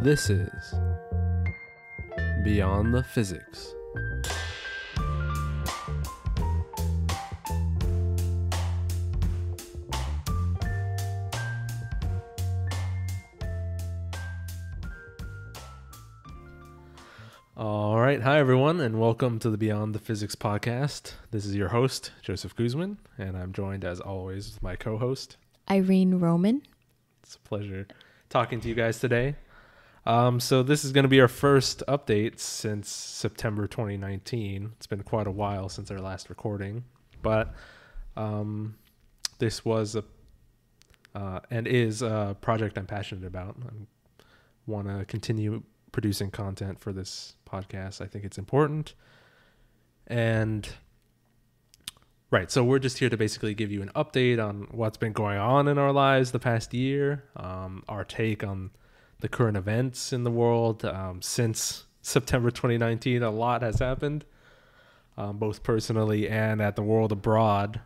This is Beyond the Physics. All right. Hi, everyone, and welcome to the Beyond the Physics podcast. This is your host, Joseph Guzman, and I'm joined, as always, with my co host. Irene Roman. It's a pleasure talking to you guys today. Um, so, this is going to be our first update since September 2019. It's been quite a while since our last recording, but um, this was a uh, and is a project I'm passionate about. I want to continue producing content for this podcast. I think it's important. And right, so we're just here to basically give you an update on what's been going on in our lives the past year, um, our take on the current events in the world um, since September 2019. A lot has happened, um, both personally and at the world abroad.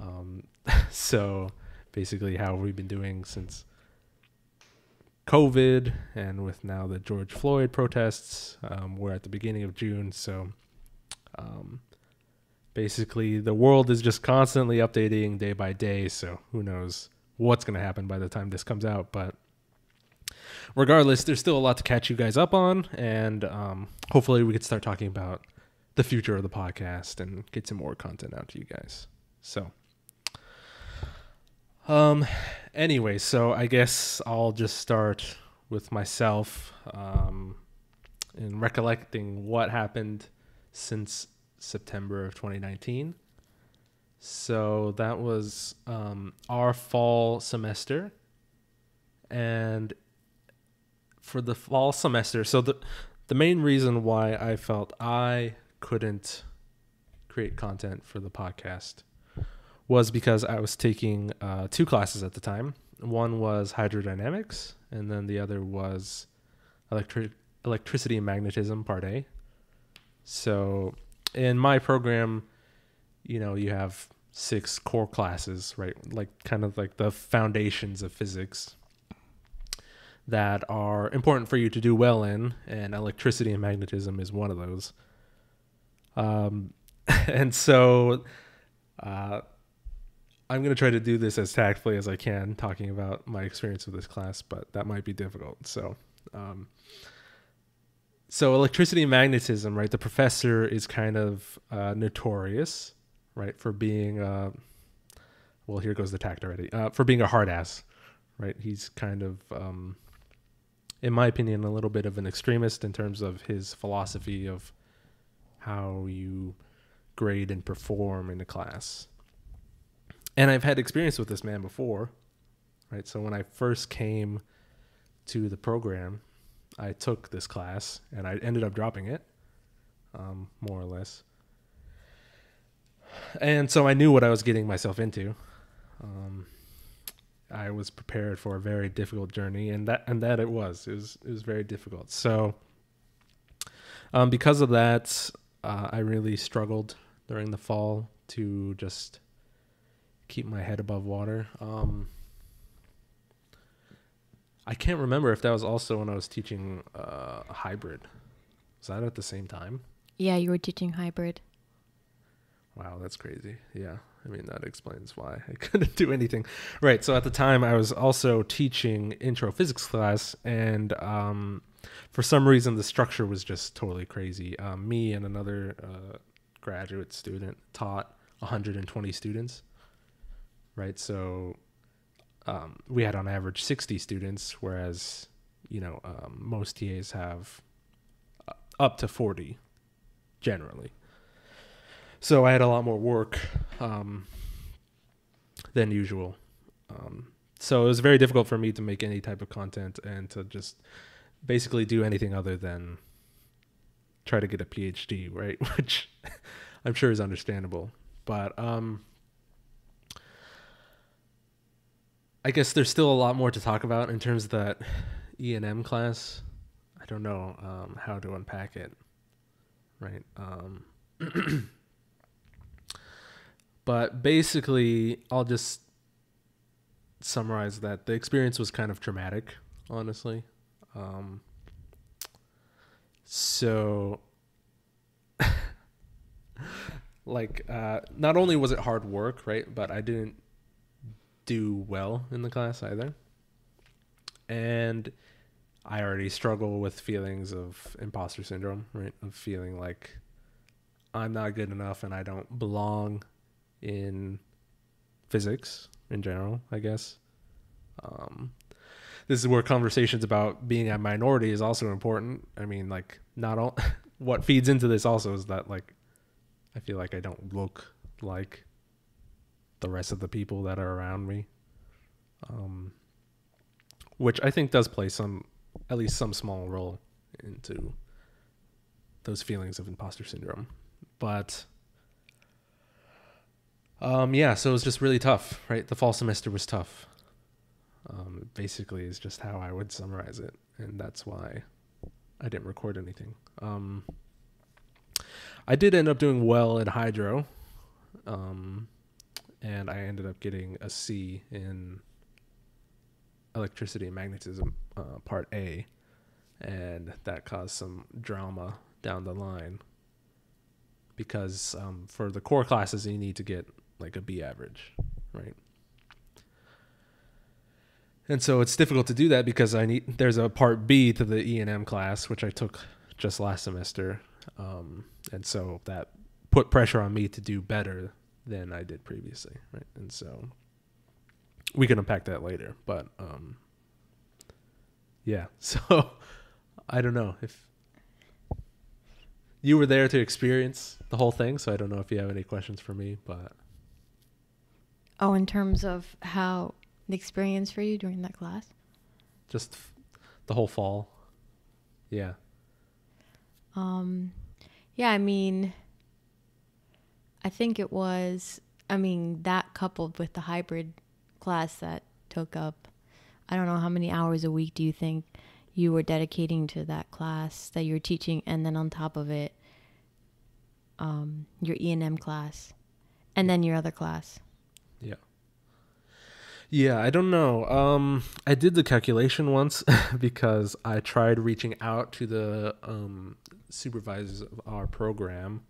Um, so basically, how we've been doing since COVID and with now the George Floyd protests. Um, we're at the beginning of June, so um, basically the world is just constantly updating day by day. So who knows what's going to happen by the time this comes out? But regardless, there's still a lot to catch you guys up on, and um, hopefully we could start talking about the future of the podcast and get some more content out to you guys. So. Um. Anyway, so I guess I'll just start with myself, um, in recollecting what happened since September of 2019. So that was um, our fall semester, and for the fall semester, so the the main reason why I felt I couldn't create content for the podcast was because I was taking uh, two classes at the time. One was hydrodynamics, and then the other was electric electricity and magnetism, part A. So, in my program, you know, you have six core classes, right? Like kind of like the foundations of physics that are important for you to do well in, and electricity and magnetism is one of those. Um, and so, uh, I'm going to try to do this as tactfully as I can, talking about my experience with this class, but that might be difficult. So, um, so electricity and magnetism, right? The professor is kind of uh, notorious, right, for being, uh, well, here goes the tact already, uh, for being a hard ass, right? He's kind of, um, in my opinion, a little bit of an extremist in terms of his philosophy of how you grade and perform in a class and I've had experience with this man before, right? So when I first came to the program, I took this class and I ended up dropping it, um, more or less. And so I knew what I was getting myself into. Um, I was prepared for a very difficult journey, and that and that it was. It was it was very difficult. So, um, because of that, uh, I really struggled during the fall to just keep my head above water. Um, I can't remember if that was also when I was teaching uh, hybrid. Was that at the same time? Yeah, you were teaching hybrid. Wow, that's crazy. Yeah. I mean, that explains why I couldn't do anything. Right. So at the time, I was also teaching intro physics class, and um, for some reason, the structure was just totally crazy. Um, me and another uh, graduate student taught 120 students right? So um, we had on average 60 students, whereas you know um, most TAs have uh, up to 40 generally. So I had a lot more work um, than usual. Um, so it was very difficult for me to make any type of content and to just basically do anything other than try to get a PhD, right? Which I'm sure is understandable. But um, I guess there's still a lot more to talk about in terms of that E and M class. I don't know um, how to unpack it, right? Um, but basically, I'll just summarize that the experience was kind of traumatic, honestly. Um, so, like, uh, not only was it hard work, right, but I didn't do well in the class either. And I already struggle with feelings of imposter syndrome, right? Of feeling like I'm not good enough and I don't belong in physics in general, I guess. Um, this is where conversations about being a minority is also important. I mean, like, not all what feeds into this also is that, like, I feel like I don't look like the rest of the people that are around me. Um, which I think does play some, at least some small role into those feelings of imposter syndrome. But um, yeah, so it was just really tough, right? The fall semester was tough. Um, basically, is just how I would summarize it, and that's why I didn't record anything. Um, I did end up doing well in hydro, um, and I ended up getting a C in electricity and magnetism, uh, part A, and that caused some drama down the line because um, for the core classes you need to get like a B average, right? And so it's difficult to do that because I need there's a part B to the E and M class which I took just last semester, um, and so that put pressure on me to do better than I did previously, right? And so we can unpack that later, but um, yeah. So I don't know if you were there to experience the whole thing, so I don't know if you have any questions for me, but Oh, in terms of how the experience for you during that class? just f- the whole fall. Yeah. Um, yeah, I mean, I think it was, I mean, that coupled with the hybrid class that took up, I don't know how many hours a week do you think you were dedicating to that class that you were teaching, and then on top of it, um, your E and M class, and then your other class. Yeah. Yeah, I don't know. Um, I did the calculation once because I tried reaching out to the um, supervisors of our program,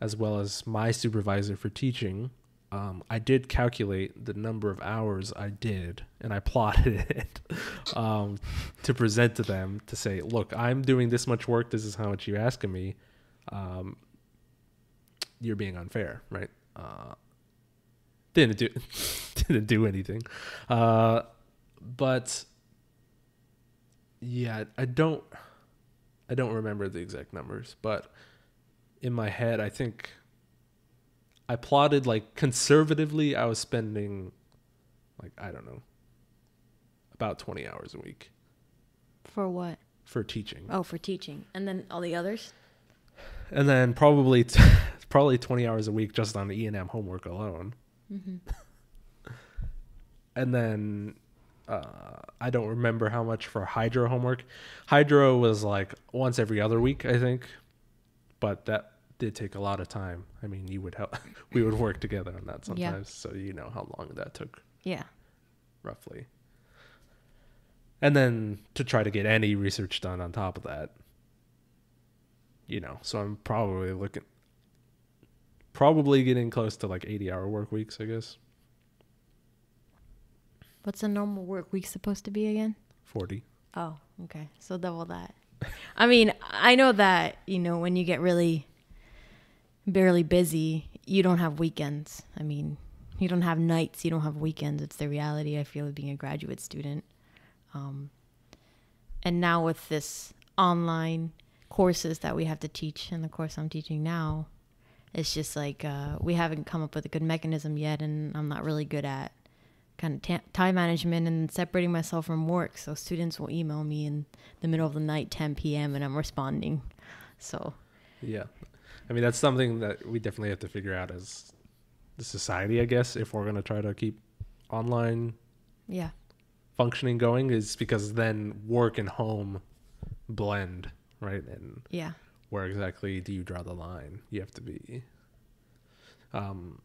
as well as my supervisor for teaching. Um, I did calculate the number of hours I did, and I plotted it um, to present to them to say, "Look, I'm doing this much work. This is how much you're asking me. Um, you're being unfair, right?" Uh, didn't do didn't do anything. Uh but yeah i don't i don't remember the exact numbers but in my head i think i plotted like conservatively i was spending like i don't know about 20 hours a week. For what? for teaching. Oh, for teaching, and then all the others. and then probably t- probably 20 hours a week just on e&m homework alone Mm-hmm. and then uh, I don't remember how much for hydro homework. Hydro was like once every other week, I think, but that did take a lot of time. I mean, you would help. we would work together on that Yeah. sometimes, so you know how long that took Yeah. roughly. And then to try to get any research done on top of that, you know, so I'm probably looking, probably getting close to like 80 hour work weeks, I guess. What's a normal work week supposed to be again? 40. Oh, okay. So double that. I mean, I know that, you know, when you get really barely busy, you don't have weekends. I mean, you don't have nights, you don't have weekends. It's the reality, I feel, of being a graduate student. Um, and now with this online courses that we have to teach, and the course I'm teaching now, it's just like uh, we haven't come up with a good mechanism yet, and I'm not really good at kind of ta- time management and separating myself from work. So students will email me in the middle of the night, 10 p.m., and I'm responding. So Yeah. I mean, that's something that we definitely have to figure out as the society, I guess, if we're going to try to keep online yeah, functioning going, is because then work and home blend, right? And yeah, where exactly do you draw the line? You have to be um,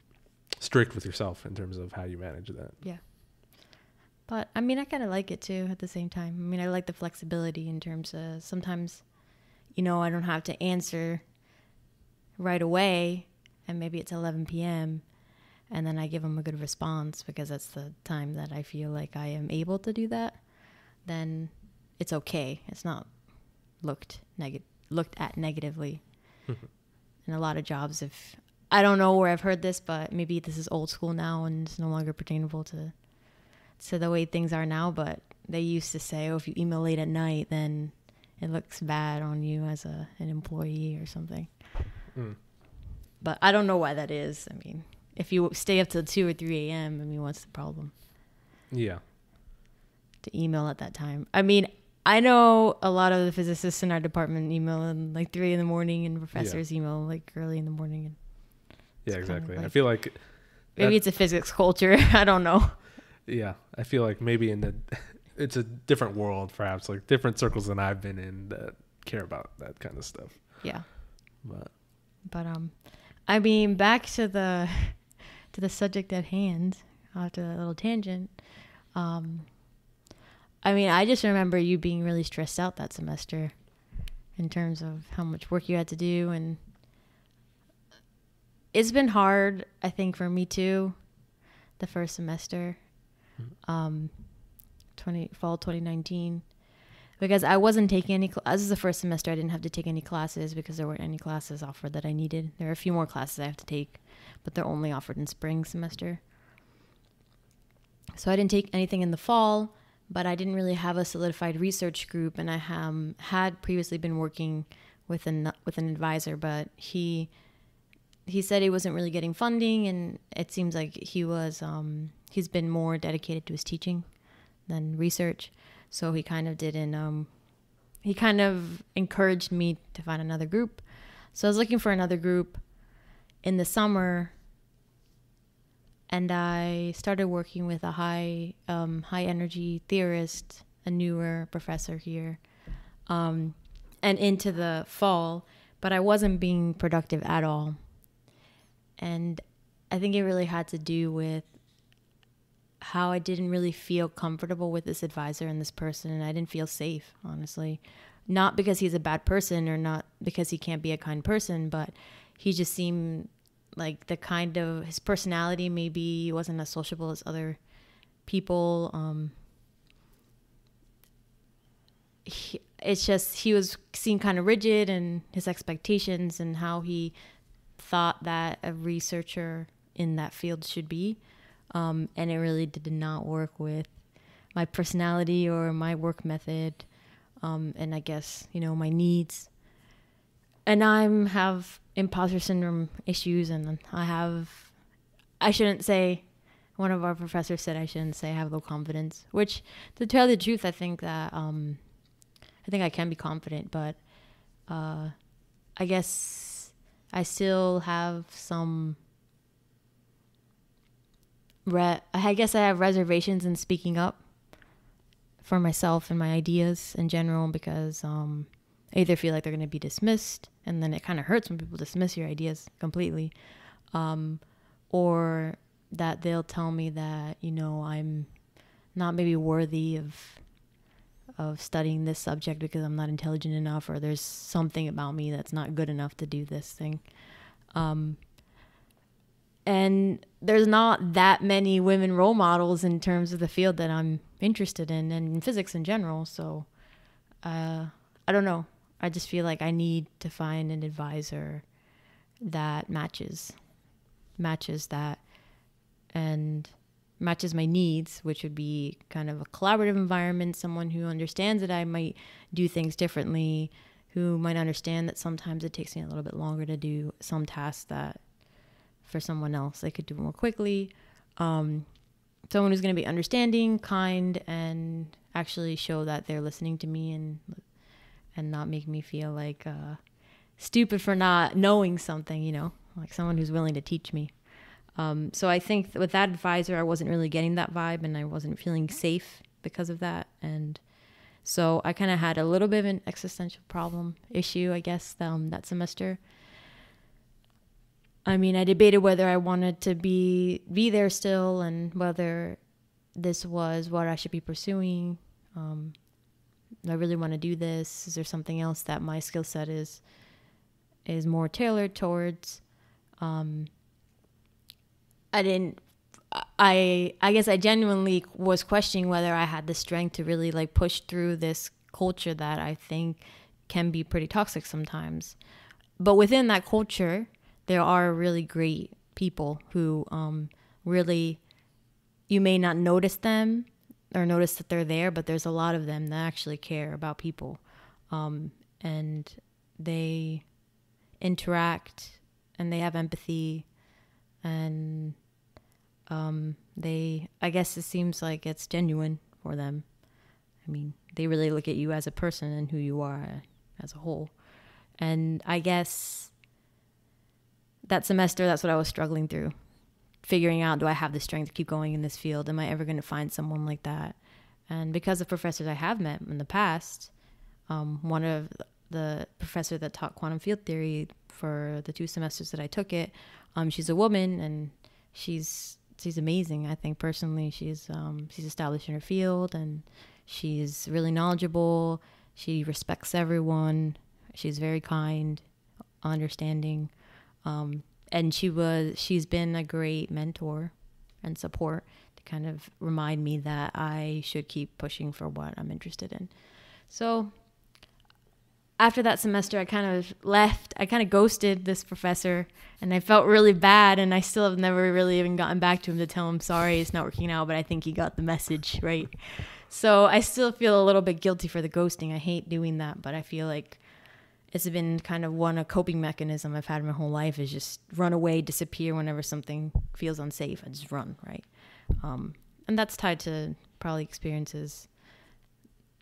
strict with yourself in terms of how you manage that. yeah. But I mean, I kind of like it too at the same time. I mean, I like the flexibility in terms of sometimes, you know, I don't have to answer right away, and maybe it's 11 p.m. And then I give them a good response because that's the time that I feel like I am able to do that. Then it's okay. It's not looked neg- looked at negatively. in a lot of jobs, if I don't know where I've heard this, but maybe this is old school now and it's no longer pertainable to to the way things are now. But they used to say, "Oh, if you email late at night, then it looks bad on you as a an employee or something." Mm. But I don't know why that is. I mean, if you stay up till two or three a.m., I mean, what's the problem Yeah. to email at that time? I mean, I know a lot of the physicists in our department email in like three in the morning, and professors email like early in the morning. And Yeah, It's kind of exactly. I feel like maybe that- it's a physics culture. I don't know. yeah, I feel like maybe in the it's a different world perhaps like different circles than I've been in that care about that kind of stuff. Yeah. But But um, I mean, back to the to the subject at hand. After that little tangent, um, I mean, I just remember you being really stressed out that semester, in terms of how much work you had to do, and it's been hard. I think for me too, the first semester, um, twenty fall twenty nineteen because I wasn't taking any. This is the first semester I didn't have to take any classes because there weren't any classes offered that I needed. There are a few more classes I have to take, but they're only offered in spring semester. So I didn't take anything in the fall, but I didn't really have a solidified research group, and I um, had previously been working with an with an advisor, but he he said he wasn't really getting funding, and it seems like he was um, he's been more dedicated to his teaching than research. So he kind of didn't. Um, he kind of encouraged me to find another group. So I was looking for another group in the summer, and I started working with a high um, high energy theorist, a newer professor here, um, and into the fall. But I wasn't being productive at all, and I think it really had to do with how I didn't really feel comfortable with this advisor and this person, and I didn't feel safe, honestly. Not because he's a bad person or not because he can't be a kind person, but he just seemed like the kind of his personality maybe wasn't as sociable as other people. Um, he, it's just he was seen kind of rigid and his expectations and how he thought that a researcher in that field should be um, and it really did not work with my personality or my work method um, and i guess you know my needs and i'm have imposter syndrome issues and i have i shouldn't say one of our professors said i shouldn't say i have low confidence which to tell the truth i think that um, i think i can be confident but uh, i guess i still have some re- I guess I have reservations in speaking up for myself and my ideas in general because um, Either feel like they're going to be dismissed, and then it kind of hurts when people dismiss your ideas completely, um, or that they'll tell me that you know I'm not maybe worthy of of studying this subject because I'm not intelligent enough, or there's something about me that's not good enough to do this thing. Um, and there's not that many women role models in terms of the field that I'm interested in and in physics in general. So, uh, I don't know. I just feel like I need to find an advisor that matches, matches that, and matches my needs, which would be kind of a collaborative environment, someone who understands that I might do things differently, who might understand that sometimes it takes me a little bit longer to do some tasks that for someone else they could do more quickly. Um, someone who's going to be understanding, kind, and actually show that they're listening to me and and not make me feel like uh, stupid for not knowing something. You know, like someone who's willing to teach me. Um, so I think with that advisor, I wasn't really getting that vibe, and I wasn't feeling safe because of that. And so I kind of had a little bit of an existential problem issue, I guess, um, that semester. I mean, I debated whether I wanted to be be there still, and whether this was what I should be pursuing. Um, I really want to do this. Is there something else that my skill set is is more tailored towards? Um, I didn't. I I guess I genuinely was questioning whether I had the strength to really like push through this culture that I think can be pretty toxic sometimes. But within that culture, there are really great people who um, really you may not notice them or notice that they're there, but there's a lot of them that actually care about people. Um, and they interact and they have empathy and um, they, I guess it seems like it's genuine for them. I mean, they really look at you as a person and who you are as a whole. And I guess that semester, that's what I was struggling through figuring out do I have the strength to keep going in this field? Am I ever going to find someone like that? And because of professors I have met in the past, um, one of the professor that taught quantum field theory for the two semesters that I took it, um, she's a woman and she's she's amazing. I think personally, she's um, she's established in her field and she's really knowledgeable. She respects everyone. She's very kind, understanding. Um, and she was she's been a great mentor and support to kind of remind me that I should keep pushing for what I'm interested in. So after that semester, I kind of left. I kind of ghosted this professor, and I felt really bad. And I still have never really even gotten back to him to tell him sorry, it's not working out. But I think he got the message, right? So I still feel a little bit guilty for the ghosting. I hate doing that, but I feel like it's been kind of one a coping mechanism I've had my whole life is just run away, disappear whenever something feels unsafe. I just run, right? Um, and that's tied to probably experiences.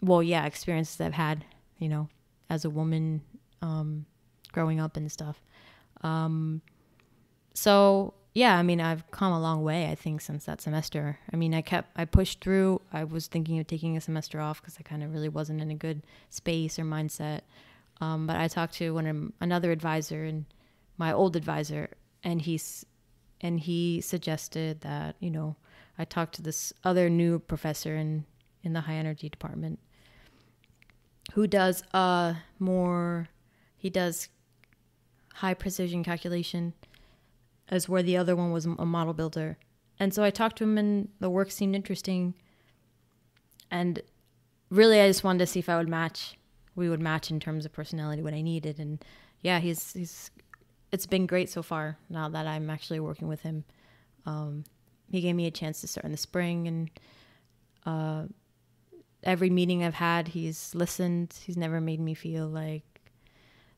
Well, yeah, experiences I've had, you know, as a woman, um, growing up and stuff. Um, so yeah, I mean, I've come a long way, I think, since that semester. I mean, I kept, I pushed through. I was thinking of taking a semester off because I kind of really wasn't in a good space or mindset. Um, but I talked to one another advisor and my old advisor, and he's and he suggested that you know I talked to this other new professor in in the high energy department who does uh more he does high precision calculation as where the other one was a model builder. And so i talked to him and the work seemed interesting. And really i just wanted to see if i would match we would match in terms of personality what I needed. And yeah, he's he's it's been great so far. Now that I'm actually working with him, um, he gave me a chance to start in the spring, and uh, every meeting I've had, he's listened. He's never made me feel like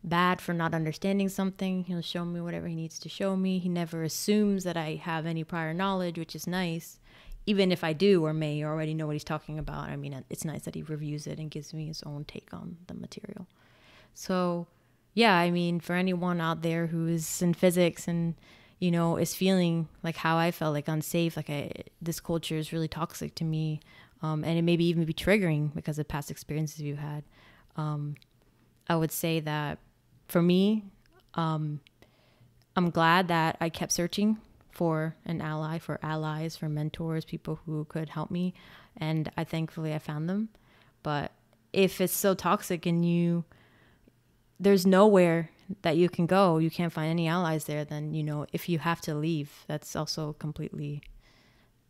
bad for not understanding something. He'll show me whatever he needs to show me. He never assumes that I have any prior knowledge, which is nice even if I do or may already know what he's talking about, I mean, it's nice that he reviews it and gives me his own take on the material. So, yeah, I mean, for anyone out there who is in physics and you know is feeling like how I felt, like unsafe, like I, this culture is really toxic to me, um, and it maybe even be triggering because of past experiences you've had. Um, I would say that for me, um, I'm glad that I kept searching for an ally, for allies, for mentors, people who could help me. And I thankfully I found them. But if it's so toxic and you, there's nowhere that you can go, you can't find any allies there, then, you know, if you have to leave, that's also completely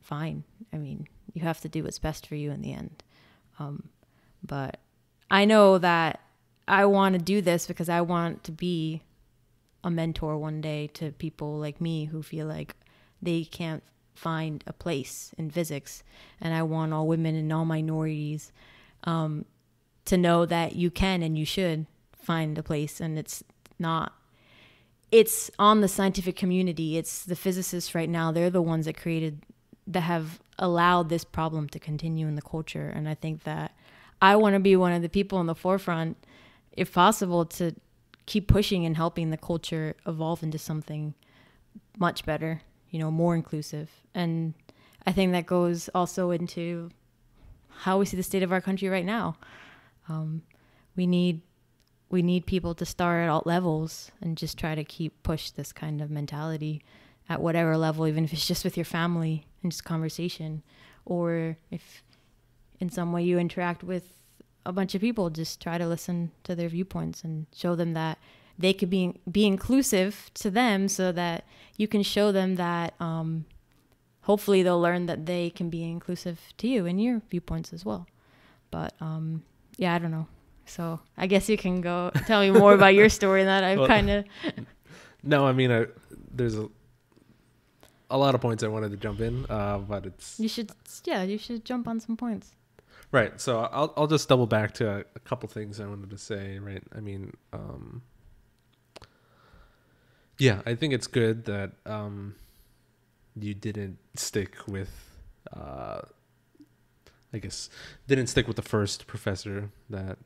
fine. I mean, you have to do what's best for you in the end. Um, but I know that I want to do this because I want to be a mentor one day to people like me who feel like they can't find a place in physics. And I want all women and all minorities um, to know that you can and you should find a place. And it's not, it's on the scientific community. It's the physicists right now. They're the ones that created, that have allowed this problem to continue in the culture. And I think that I want to be one of the people in the forefront, if possible, to keep pushing and helping the culture evolve into something much better you know, more inclusive. And I think that goes also into how we see the state of our country right now. Um, we need we need people to start at all levels and just try to keep push this kind of mentality at whatever level, even if it's just with your family and just conversation, or if in some way you interact with a bunch of people, just try to listen to their viewpoints and show them that they could be be inclusive to them, so that you can show them that. Um, hopefully, they'll learn that they can be inclusive to you and your viewpoints as well. But um, yeah, I don't know. So I guess you can go tell me more about your story that I've Well, kind of. No, I mean, I, there's a, a lot of points I wanted to jump in, uh, but it's You should, yeah, you should jump on some points. Right. So I'll I'll just double back to a, a couple things I wanted to say. Right. I mean, um, yeah, I think it's good that um, you didn't stick with, uh, I guess, didn't stick with the first professor that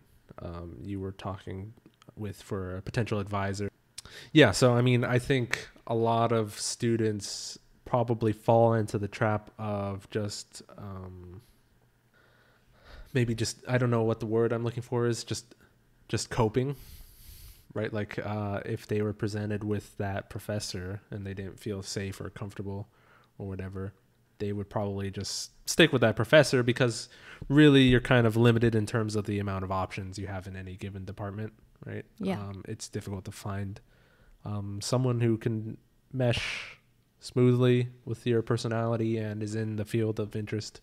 um, you were talking with for a potential advisor. Yeah, so I mean, I think a lot of students probably fall into the trap of just um, maybe just I don't know what the word I'm looking for is just just coping, right? Like uh, if they were presented with that professor and they didn't feel safe or comfortable or whatever, they would probably just stick with that professor because really you're kind of limited in terms of the amount of options you have in any given department, right? Yeah. Um, it's difficult to find um, someone who can mesh smoothly with your personality and is in the field of interest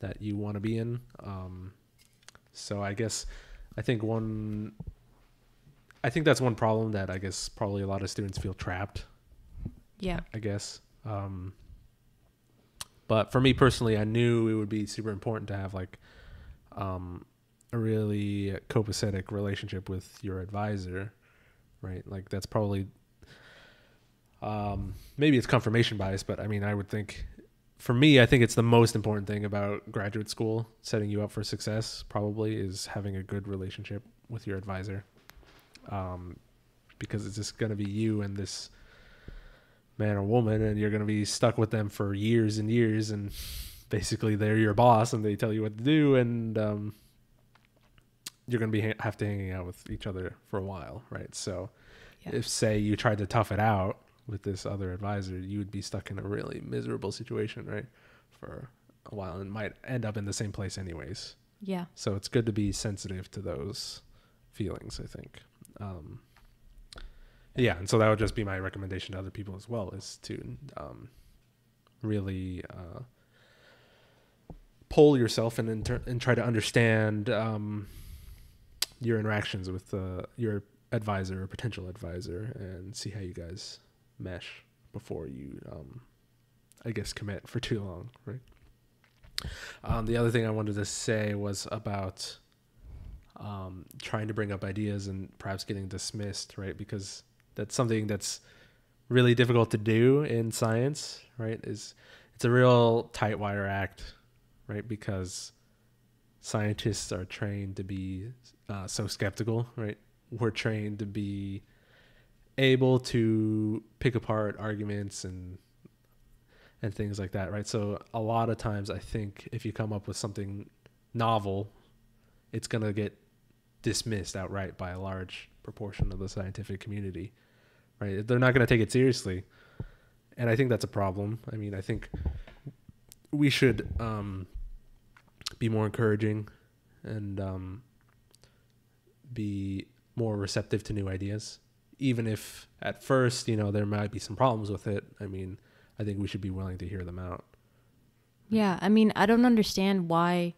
that you want to be in. Um, so I guess I think one I think that's one problem that I guess probably a lot of students feel trapped Yeah. I guess. Um, but for me personally, I knew it would be super important to have like um, a really copacetic relationship with your advisor, right? Like that's probably um, maybe it's confirmation bias, but I mean, I would think for me, I think it's the most important thing about graduate school, setting you up for success, probably is having a good relationship with your advisor. Um, because it's just going to be you and this man or woman and you're going to be stuck with them for years and years and basically they're your boss and they tell you what to do and um, you're going to be ha- have to hanging out with each other for a while right so Yeah. if say you tried to tough it out with this other advisor you would be stuck in a really miserable situation right for a while and might end up in the same place anyways Yeah. so it's good to be sensitive to those feelings i think um, yeah and so that would just be my recommendation to other people as well is to um, really uh, pull yourself and inter- and try to understand um, your interactions with uh, your advisor or potential advisor and see how you guys mesh before you um, i guess commit for too long right um, the other thing i wanted to say was about um, trying to bring up ideas and perhaps getting dismissed, right? Because that's something that's really difficult to do in science, right? Is it's a real tight wire act, right? Because scientists are trained to be uh, so skeptical, right? We're trained to be able to pick apart arguments and and things like that, right? So a lot of times, I think if you come up with something novel, it's gonna get dismissed outright by a large proportion of the scientific community, right? They're not gonna take it seriously, and I think that's a problem. I mean, I think we should um, be more encouraging and um, be more receptive to new ideas, even if at first, you know, there might be some problems with it. I mean, I think we should be willing to hear them out. Yeah, I mean, I don't understand why.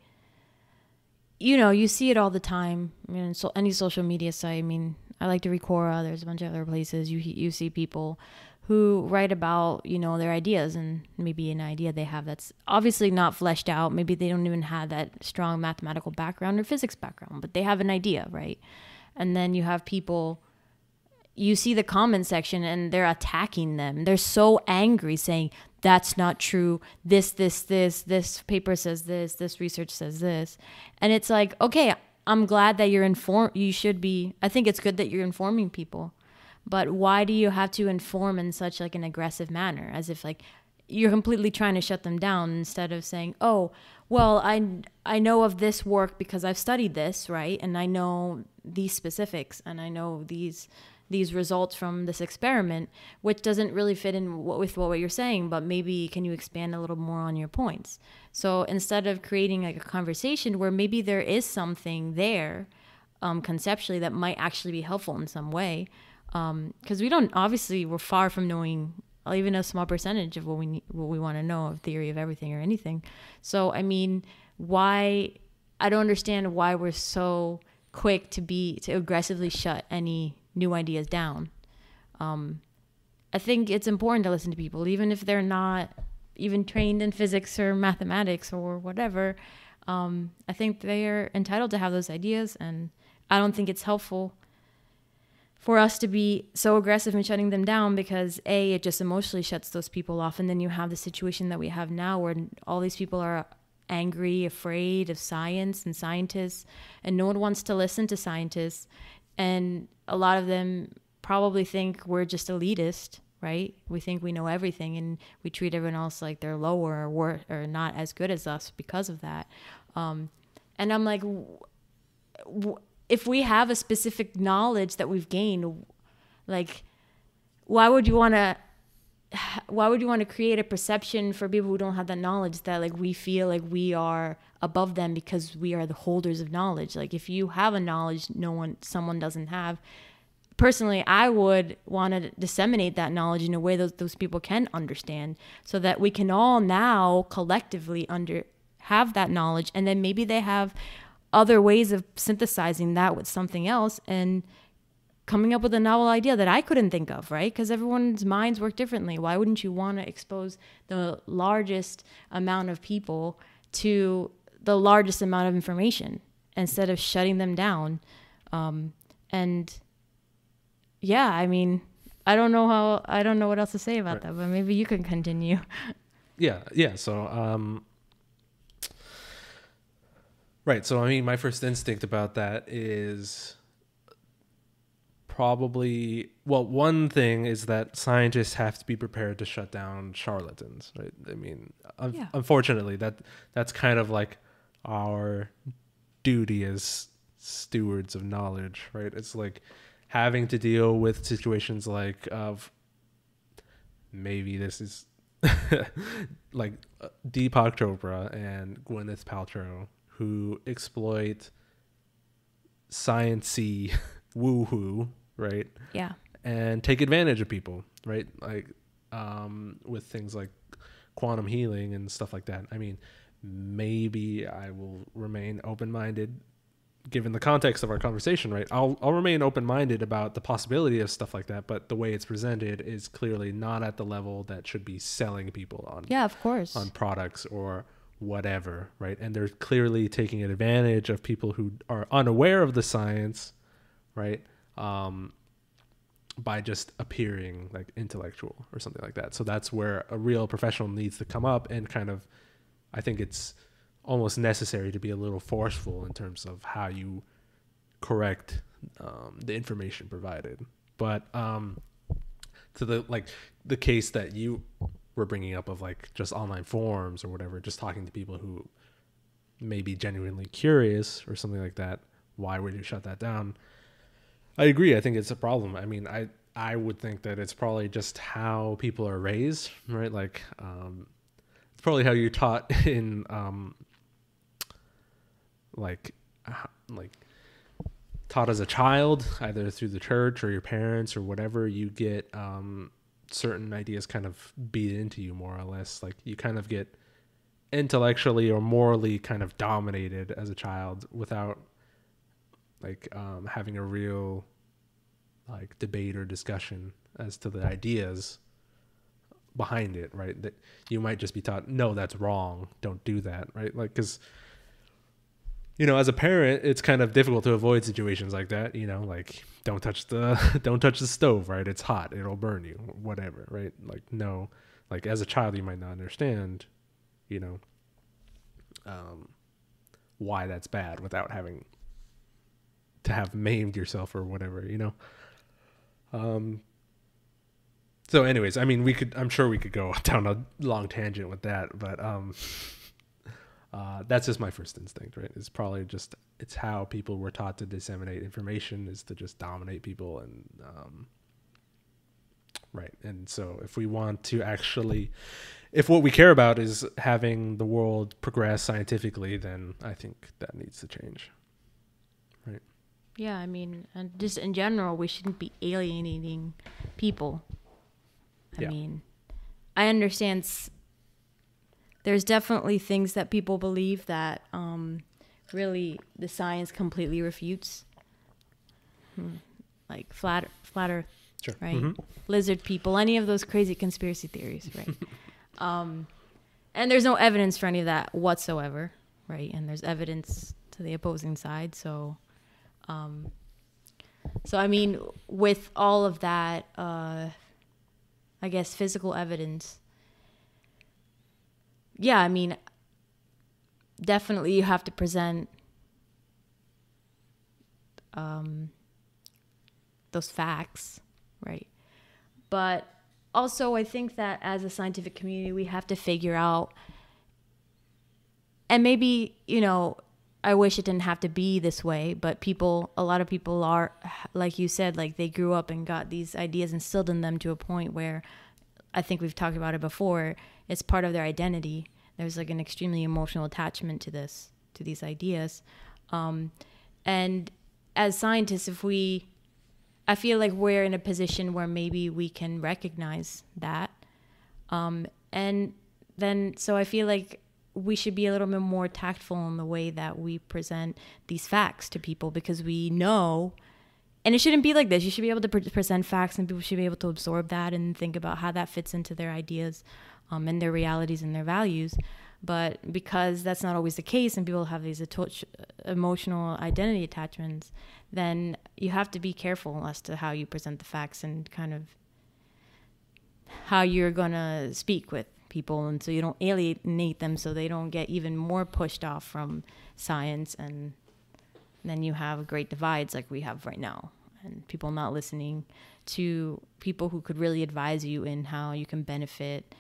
You know, you see it all the time. I mean, so any social media site. I mean, I like to read Quora. There's a bunch of other places. You you see people who write about you know their ideas and maybe an idea they have that's obviously not fleshed out. Maybe they don't even have that strong mathematical background or physics background, but they have an idea, right? And then you have people you see the comment section and they're attacking them. They're so angry saying that's not true. This, this, this, this paper says this, this research says this. And it's like, okay, I'm glad that you're informed. You should be, I think it's good that you're informing people. But why do you have to inform in such like an aggressive manner as if like you're completely trying to shut them down instead of saying, "Oh, well, I I know of this work because I've studied this, right? And I know these specifics and I know these these results from this experiment, which doesn't really fit in with what you're saying, but maybe can you expand a little more on your points? So instead of creating like a conversation where maybe there is something there um, conceptually that might actually be helpful in some way, because um, we don't obviously we're far from knowing even a small percentage of what we need, what we want to know of theory of everything or anything. So I mean, why I don't understand why we're so quick to be to aggressively shut any new ideas down. Um, I think it's important to listen to people, even if they're not even trained in physics or mathematics or whatever. Um, I think they are entitled to have those ideas, and I don't think it's helpful for us to be so aggressive in shutting them down because a it just emotionally shuts those people off, and then you have the situation that we have now where all these people are angry, afraid of science and scientists, and no one wants to listen to scientists. And a lot of them probably think we're just elitist, right? We think we know everything and we treat everyone else like they're lower or or not as good as us because of that. Um, and I'm like, if we have a specific knowledge that we've gained, like, why would you want to why would you want to create a perception for people who don't have that knowledge that like we feel like we are above them because we are the holders of knowledge like if you have a knowledge no one someone doesn't have personally i would want to disseminate that knowledge in a way that those people can understand so that we can all now collectively under have that knowledge and then maybe they have other ways of synthesizing that with something else and coming up with a novel idea that I couldn't think of, right? Because everyone's minds work differently. Why wouldn't you want to expose the largest amount of people to the largest amount of information instead of shutting them down? Um, and yeah, I mean, I don't know how, I don't know what else to say about right. that, but maybe you can continue. Yeah, yeah. So, um, right. So, I mean, my first instinct about that is probably well one thing is that scientists have to be prepared to shut down charlatans right i mean un- yeah. unfortunately that that's kind of like our duty as stewards of knowledge right it's like having to deal with situations like of maybe this is like uh, Deepak Chopra and Gwyneth Paltrow who exploit sciency woo-hoo, right? Yeah. And take advantage of people, right? Like um, with things like quantum healing and stuff like that. I mean, maybe I will remain open minded given the context of our conversation, right? I'll I'll remain open minded about the possibility of stuff like that, but the way it's presented is clearly not at the level that should be selling people on Yeah, of course. on products or whatever, right? And they're clearly taking advantage of people who are unaware of the science, right? um, by just appearing like intellectual or something like that. So that's where a real professional needs to come up and kind of, I think it's almost necessary to be a little forceful in terms of how you correct um, the information provided. But um, to the like the case that you were bringing up of like just online forums or whatever, just talking to people who may be genuinely curious or something like that. Why would you shut that down? I agree. I think it's a problem. I mean, I I would think that it's probably just how people are raised, right? Like, um, probably how you're taught in, um, like, like taught as a child, either through the church or your parents or whatever. You get um, certain ideas kind of beat into you more or less. Like you kind of get intellectually or morally kind of dominated as a child without like um, having a real like debate or discussion as to the ideas behind it right? That you might just be taught no that's wrong. Don't do that right? Like because you know as a parent it's kind of difficult to avoid situations like that you know? Like don't touch the don't touch the stove right? It's hot. It'll burn you. Whatever right? Like no. Like as a child you might not understand you know um why that's bad without having to have maimed yourself or whatever, you know. Um. So, anyways, I mean, we could. I'm sure we could go down a long tangent with that, but um, uh, that's just my first instinct, right? It's probably just it's how people were taught to disseminate information is to just dominate people and um, right and so if we want to actually if what we care about is having the world progress scientifically then i think that needs to change right Yeah, I mean, and just in general, we shouldn't be alienating people. I Yeah. mean, I understand s- there's definitely things that people believe that um, really the science completely refutes. Hmm. Like flat, flat Earth, sure right? Mhm. Lizard people, any of those crazy conspiracy theories, right? um, and there's no evidence for any of that whatsoever, right? And there's evidence to the opposing side, so. Um, so I mean, with all of that, uh, I guess physical evidence. Yeah, I mean, definitely you have to present um, those facts, right? But also, I think that as a scientific community, we have to figure out, and maybe, you know, I wish it didn't have to be this way, but people, a lot of people are, like you said, like they grew up and got these ideas instilled in them to a point where I think we've talked about it before. It's part of their identity. There's like an extremely emotional attachment to this, to these ideas. Um, and as scientists, if we, I feel like we're in a position where maybe we can recognize that. Um, and then, so I feel like we should be a little bit more tactful in the way that we present these facts to people because we know and it shouldn't be like this. You should be able to pre- present facts and people should be able to absorb that and think about how that fits into their ideas um, and their realities and their values. But because that's not always the case and people have these emotional identity attachments then you have to be careful as to how you present the facts and kind of how you're going to speak with people and so you don't alienate them so they don't get even more pushed off from science and then you have great divides like we have right now and people not listening to people who could really advise you in how you can benefit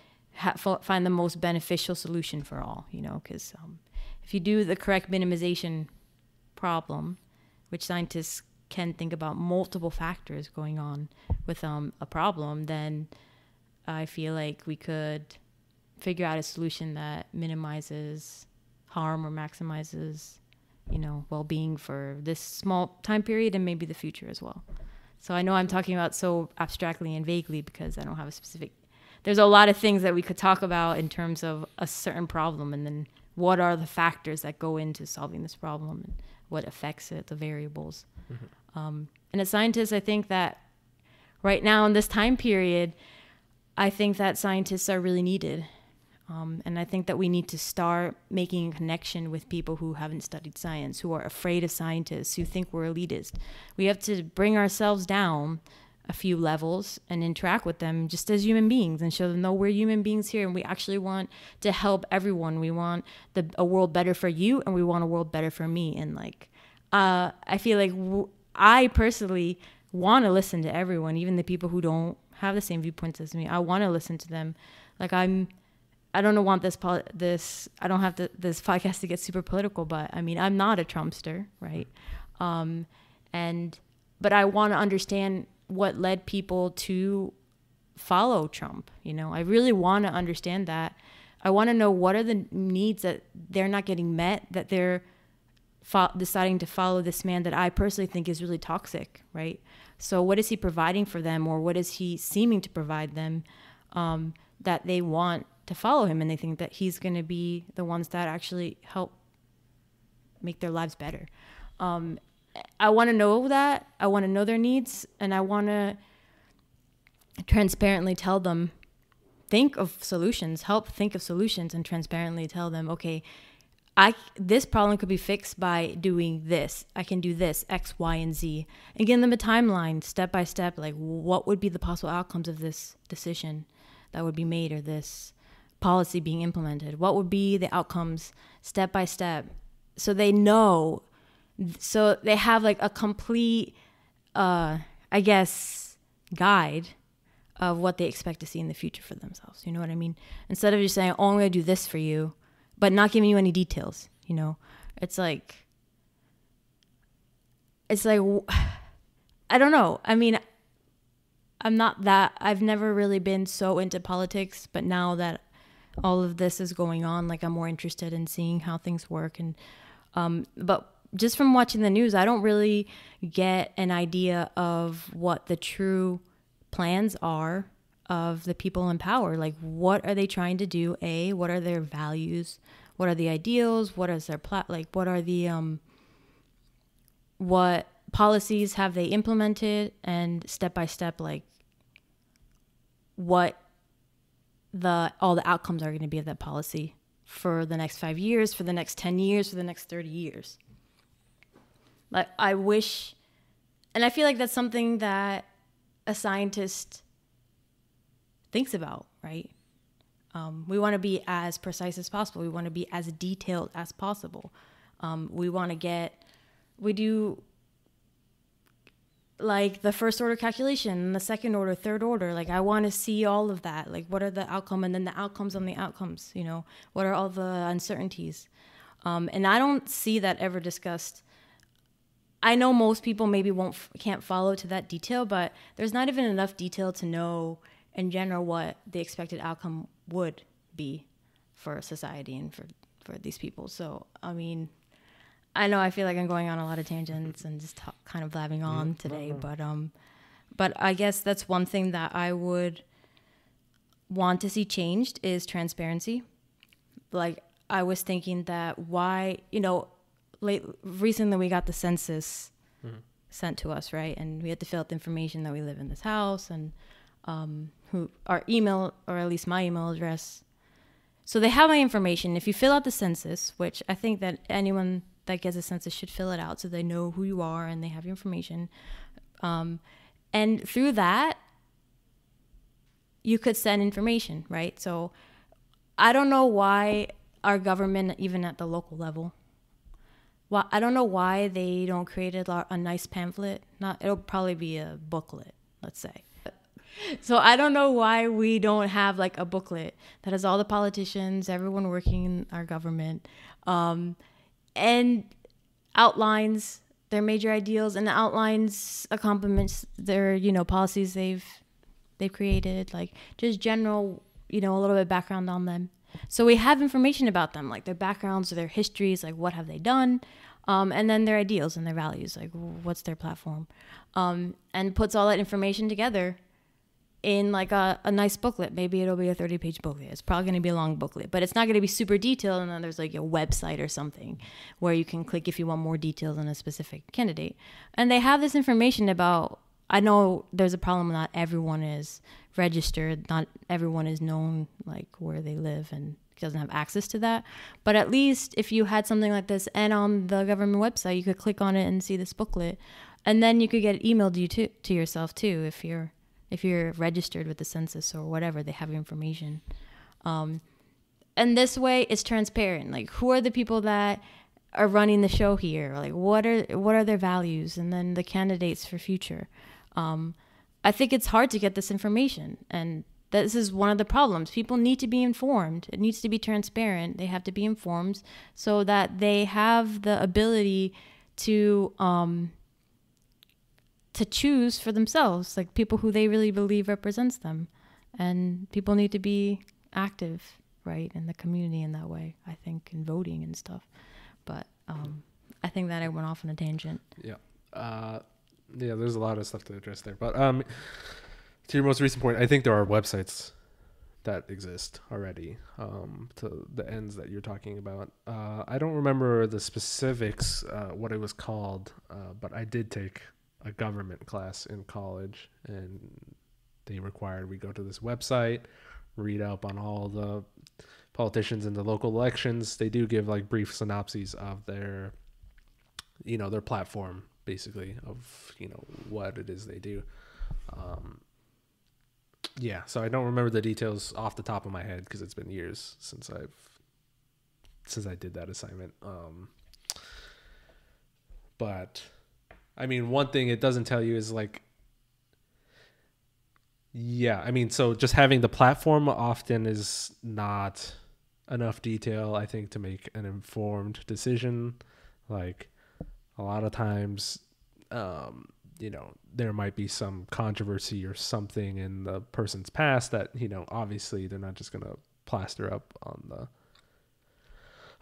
find the most beneficial solution for all you know because um, if you do the correct minimization problem which scientists can think about multiple factors going on with um, a problem then i feel like we could figure out a solution that minimizes harm or maximizes you know well-being for this small time period and maybe the future as well. So i know i'm talking about so abstractly and vaguely because i don't have a specific there's a lot of things that we could talk about in terms of a certain problem and then what are the factors that go into solving this problem and what affects it the variables. Um, and as scientists i think that right now in this time period i think that scientists are really needed um, and I think that we need to start making a connection with people who haven't studied science, who are afraid of scientists, who think we're elitist. We have to bring ourselves down a few levels and interact with them just as human beings and show them, no, we're human beings here and we actually want to help everyone. We want the, a world better for you and we want a world better for me. And like, uh, I feel like I personally want to listen to everyone, even the people who don't have the same viewpoints as me. I want to listen to them. Like, I'm. I don't want this this I don't have to, this podcast to get super political, but I mean I'm not a Trumpster, right? Um, and but I want to understand what led people to follow Trump. You know, I really want to understand that. I want to know what are the needs that they're not getting met that they're fo- deciding to follow this man that I personally think is really toxic, right? So what is he providing for them, or what is he seeming to provide them um, that they want to follow him and they think that he's going to be the ones that actually help make their lives better. Um, I want to know that. I want to know their needs and I want to transparently tell them think of solutions, help think of solutions and transparently tell them, okay, I this problem could be fixed by doing this. I can do this X, Y, and Z, and give them a timeline, step by step, like what would be the possible outcomes of this decision that would be made or this policy being implemented. What would be the outcomes step by step, so they know, so they have like a complete, uh, I guess, guide of what they expect to see in the future for themselves. You know what I mean? Instead of just saying, "Oh, I'm going to do this for you," but not giving you any details. You know, it's like it's like I don't know. I mean, I'm not that. I've never really been so into politics, but now that all of this is going on, like I'm more interested in seeing how things work. And um, but just from watching the news, I don't really get an idea of what the true plans are of the people in power. Like, what are they trying to do? A, what are their values? What are the ideals? What is their plat? Like, what are the um, what policies have they implemented? And step by step, like, what the all the outcomes are going to be of that policy for the next five years, for the next ten years, for the next thirty years. Like, I wish, and I feel like that's something that a scientist thinks about, right? Um, we want to be as precise as possible. We want to be as detailed as possible. Um, we want to get, we do like the first order calculation the second order, third order. Like I want to see all of that. Like what are the outcome and then the outcomes on the outcomes. You know, what are all the uncertainties? Um, and I don't see that ever discussed. I know most people maybe won't can't follow to that detail, but there's not even enough detail to know in general what the expected outcome would be for society and for for these people. So I mean, I know I feel like I'm going on a lot of tangents and just talk, kind of blabbing on today, but um, but I guess that's one thing that I would want to see changed is transparency. Like I was thinking that why you know, late recently we got the census mm-hmm. sent to us, right, and we had to fill out the information that we live in this house and um, who our email or at least my email address. So they have my information. If you fill out the census, which I think that anyone that gets a census should fill it out so they know who you are and they have your information. Um, and through that, you could send information, right? So I don't know why our government, even at the local level, well, I don't know why they don't create a, a nice pamphlet. Not, it'll probably be a booklet, let's say so I don't know why we don't have like a booklet that has all the politicians, everyone working in our government, um, and outlines their major ideals and outlines accomplishments, their you know policies they've they've created, like just general you know a little bit background on them. So we have information about them, like their backgrounds or their histories, like what have they done, um, and then their ideals and their values, like what's their platform, um, and puts all that information together in like a, a nice booklet. Maybe it'll be a 30 page booklet. It's probably going to be a long booklet, but it's not going to be super detailed. And then there's like a website or something where you can click if you want more details on a specific candidate. And they have this information about, I know there's a problem, not everyone is registered, not everyone is known like where they live and doesn't have access to that. But at least if you had something like this and on the government website, you could click on it and see this booklet. And then you could get it emailed you to, to yourself too if you're if you're registered with the census or whatever, they have information. Um, and this way, it's transparent. Like, who are the people that are running the show here? Like, what are what are their values? And then the candidates for future. Um, I think it's hard to get this information, and this is one of the problems. People need to be informed. It needs to be transparent. They have to be informed so that they have the ability to um, to choose for themselves, like people who they really believe represents them. And people need to be active, right, in the community in that way, I think, in voting and stuff. But um, I think that I went off on a tangent. Yeah. Uh, yeah, there's a lot of stuff to address there. But um, to your most recent point, I think there are websites that exist already um, to the ends that you're talking about. Uh, I don't remember the specifics, uh, what it was called, uh, but I did take a government class in college, and they required we go to this website, read up on all the politicians in the local elections. They do give like brief synopses of their, you know, their platform basically of you know what it is they do. Um, yeah, so I don't remember the details off the top of my head because it's been years since I've since I did that assignment. Um, but I mean, one thing it doesn't tell you is like, yeah, I mean, so just having the platform often is not enough detail, I think, to make an informed decision. Like, a lot of times, um, you know, there might be some controversy or something in the person's past that you know, obviously they're not just gonna plaster up on the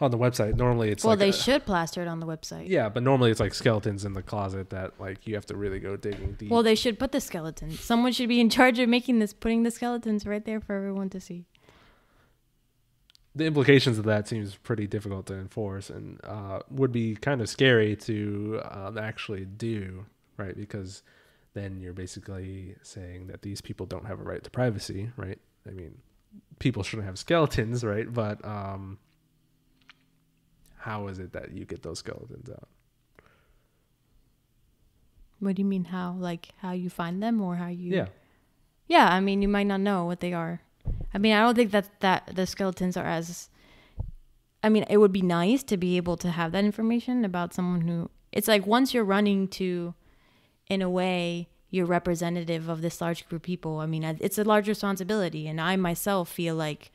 on the website. Normally, it's well, like they a- should plaster it on the website. yeah, but normally it's like skeletons in the closet that like you have to really go digging deep. Well, they should put the skeletons. Someone should be in charge of making this, putting the skeletons right there for everyone to see. the implications of that seems pretty difficult to enforce and uh, would be kind of scary to um, actually do, right? Because then you're basically saying that these people don't have a right to privacy, right? I mean, people shouldn't have skeletons, right? But um, how is it that you get those skeletons out? What do you mean? How? Like how you find them, or how you? Yeah, Yeah, I mean, you might not know what they are. I mean, I don't think that that the skeletons are as. I mean, it would be nice to be able to have that information about someone who. It's like once you're running to, in a way, you're representative of this large group of people. I mean, it's a large responsibility, and I myself feel like.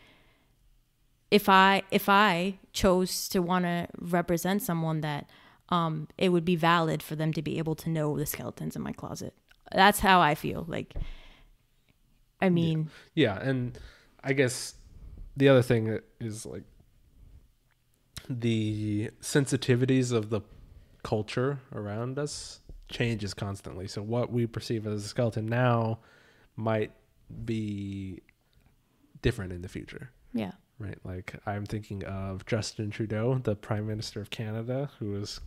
If I if I chose to want to represent someone that, um, it would be valid for them to be able to know the skeletons in my closet. That's how I feel. Like, I mean, Yeah, and I guess the other thing is like the sensitivities of the culture around us changes constantly. So what we perceive as a skeleton now might be different in the future. yeah. Right. Like I'm thinking of Justin Trudeau, the Prime Minister of Canada, who was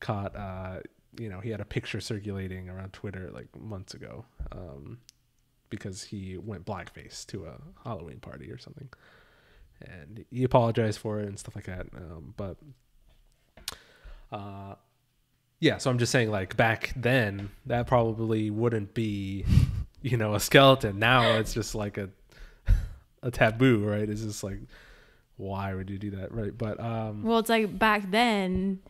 caught uh you know, he had a picture circulating around Twitter like months ago. Um because he went blackface to a Halloween party or something. And he apologized for it and stuff like that. Um, but uh yeah, so I'm just saying like back then that probably wouldn't be, you know, a skeleton. Now it's just like a a taboo, right? It's just like why would you do that, right? But um Well, it's like back then,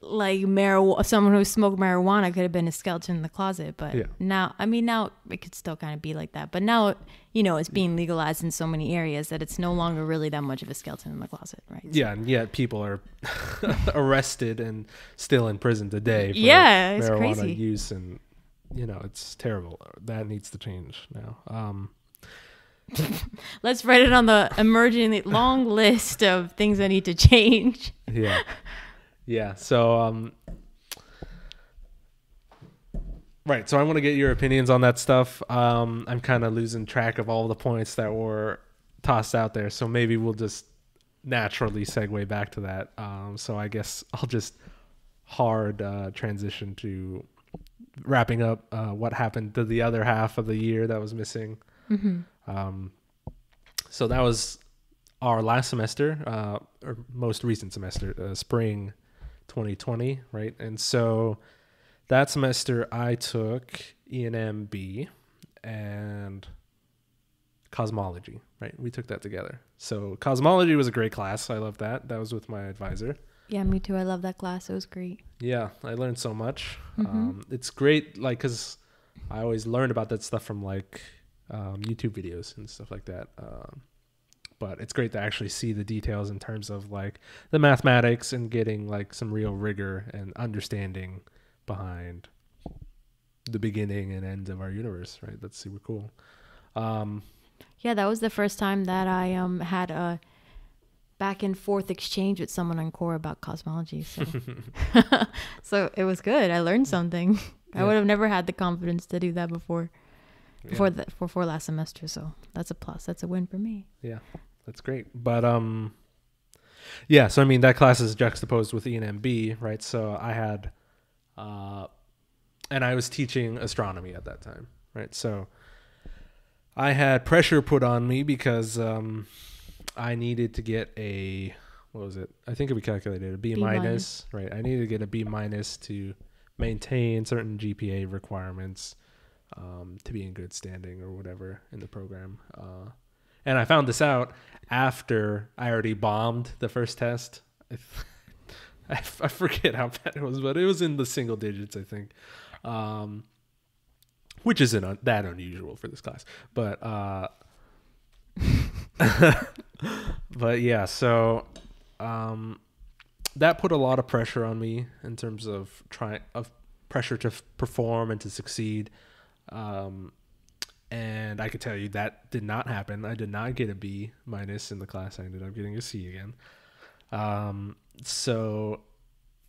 like marijuana, someone who smoked marijuana could have been a skeleton in the closet. But Yeah. now, I mean, now it could still kind of be like that. But now, you know, it's being legalized in so many areas that it's no longer really that much of a skeleton in the closet, right? yeah, and yet people are arrested and still in prison today for Yeah, it's marijuana crazy. use and you know, it's terrible. That needs to change now. Um Let's write it on the emerging long list of things that need to change. yeah. Yeah so um right so i want to get your opinions on that stuff. Um i'm kind of losing track of all the points that were tossed out there so maybe we'll just naturally segue back to that. Um so i guess i'll just hard uh transition to wrapping up uh what happened to the other half of the year that was missing um so that was our last semester, uh, or most recent semester, uh, spring 2020, right? And so that semester I took ENMB and cosmology, right? We took that together. So cosmology was a great class. I loved that. That was with my advisor. Yeah, me too. I love that class. It was great. Yeah, I learned so much. Um, it's great, like, cause I always learned about that stuff from like um, YouTube videos and stuff like that. Um, but it's great to actually see the details in terms of like the mathematics and getting like some real rigor and understanding behind the beginning and end of our universe. Right? That's super cool. Um, Yeah, that was the first time that I um had a back and forth exchange with someone on Quora about cosmology. So, so it was good. I learned something. I would have never had the confidence to do that before yeah. before the four last semester. So that's a plus. That's a win for me. Yeah, that's great. But um yeah, so I mean that class is juxtaposed with E and MB, right? So I had uh and I was teaching astronomy at that time, right? So I had pressure put on me because um I needed to get a what was it? I think we calculated a B, B minus, right? I needed to get a B minus to maintain certain GPA requirements um, to be in good standing or whatever in the program. Uh, and I found this out after I already bombed the first test. I, I, forget how bad it was, but it was in the single digits, I think. Um, which isn't un- that unusual for this class, but uh, but yeah. So um, that put a lot of pressure on me in terms of trying of pressure to f- perform and to succeed. Um, and I could tell you that did not happen. I did not get a B minus in the class. I ended up getting a C again. Um, so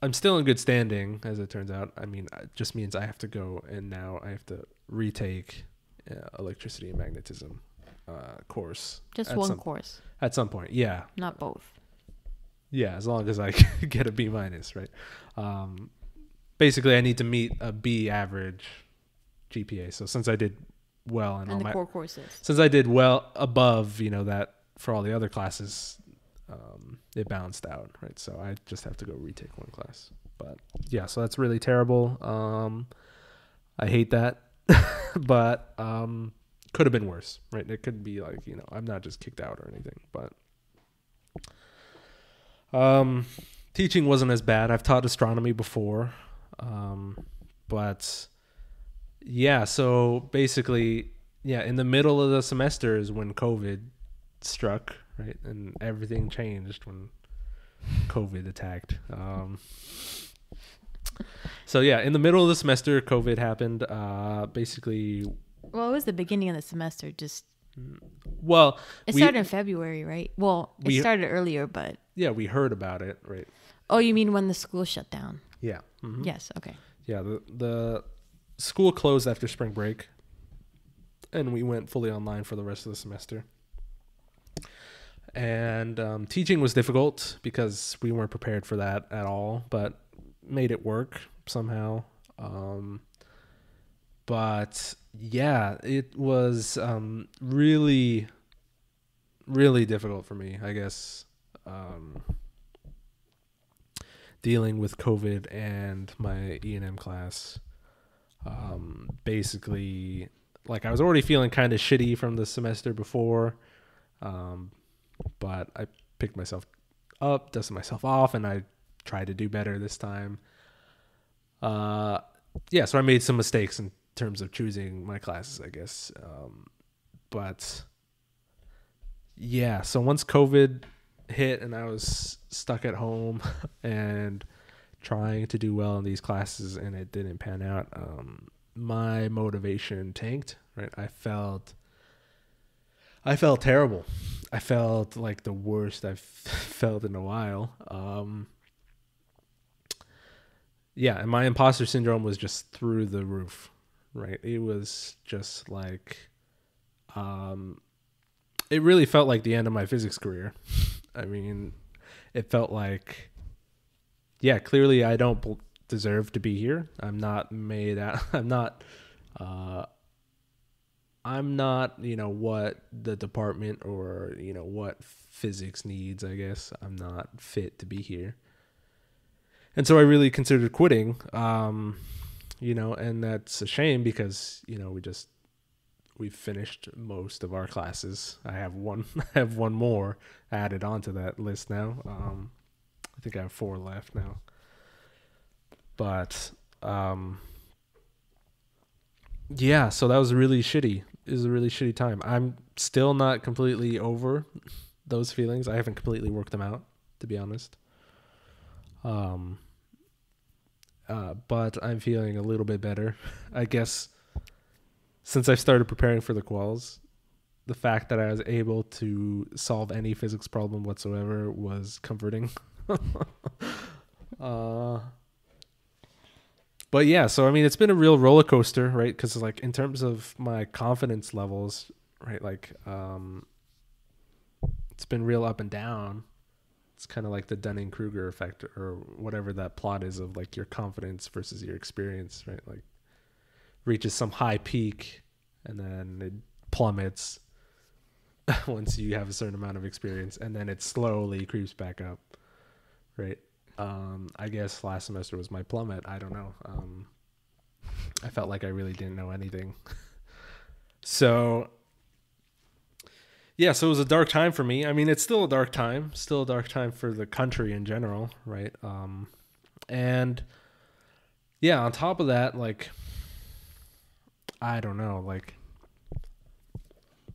I'm still in good standing, as it turns out. I mean, it just means I have to go and now I have to retake uh, electricity and magnetism uh, course. Just one some, course, at some point. Yeah, not both. yeah, as long as I get a B minus, right? Um, basically, I need to meet a B average GPA. So since I did well in all And the my, core courses. since I did well above, you know that for all the other classes, um, it balanced out, right? So I just have to go retake one class. But yeah, so that's really terrible. Um, I hate that, but um, could have been worse, right? It could be like you know I'm not just kicked out or anything, but um, teaching wasn't as bad. I've taught astronomy before, um, but yeah. So basically, yeah, in the middle of the semester is when COVID struck, right, and everything changed when COVID attacked. Um, so yeah, in the middle of the semester, COVID happened. Uh, basically, Well, it was the beginning of the semester. Just well, it we- started in February, right? Well, it we- started earlier, but yeah, we heard about it, right? oh, you mean when the school shut down? Yeah. mhm. Yes. Okay. Yeah, the the school closed after spring break, and we went fully online for the rest of the semester. And um, teaching was difficult because we weren't prepared for that at all, but made it work somehow. Um, but yeah, it was um, really, really difficult for me, I guess. Um, dealing with COVID and my E and M class. Um, basically, like I was already feeling kind of shitty from the semester before, um, but I picked myself up, dusted myself off, and I tried to do better this time. Uh, yeah, so I made some mistakes in terms of choosing my classes, I guess. Um, but yeah, so once COVID hit and I was stuck at home and trying to do well in these classes and it didn't pan out, um, my motivation tanked. Right, I felt, I felt terrible. I felt like the worst I've felt in a while. Um, yeah, and my imposter syndrome was just through the roof. Right, it was just like, um, it really felt like the end of my physics career. I mean, it felt like, yeah, clearly I don't deserve to be here. I'm not made out. I'm not. Uh, I'm not. You know what the department or you know what physics needs. I guess I'm not fit to be here. And so I really considered quitting. Um, you know, and that's a shame because you know we just we've finished most of our classes. I have one I have one more added onto that list now. Um I think I have four left now. But um yeah, so that was really shitty. It was a really shitty time. I'm still not completely over those feelings. I haven't completely worked them out, to be honest. Um uh, but I'm feeling a little bit better. I guess since I've started preparing for the quals, the fact that I was able to solve any physics problem whatsoever was comforting. uh, but yeah, so I mean, it's been a real roller coaster, right? Because like in terms of my confidence levels, right? Like, um, it's been real up and down. It's kind of like the Dunning Kruger effect, or whatever that plot is of like your confidence versus your experience, right? Like reaches some high peak and then it plummets once you have a certain amount of experience and then it slowly creeps back up right. Um i guess last semester was my plummet. I don't know. Um i felt like i really didn't know anything. So yeah so it was a dark time for me. I mean it's still a dark time still a dark time for the country in general right? Um and yeah on top of that like I don't know, like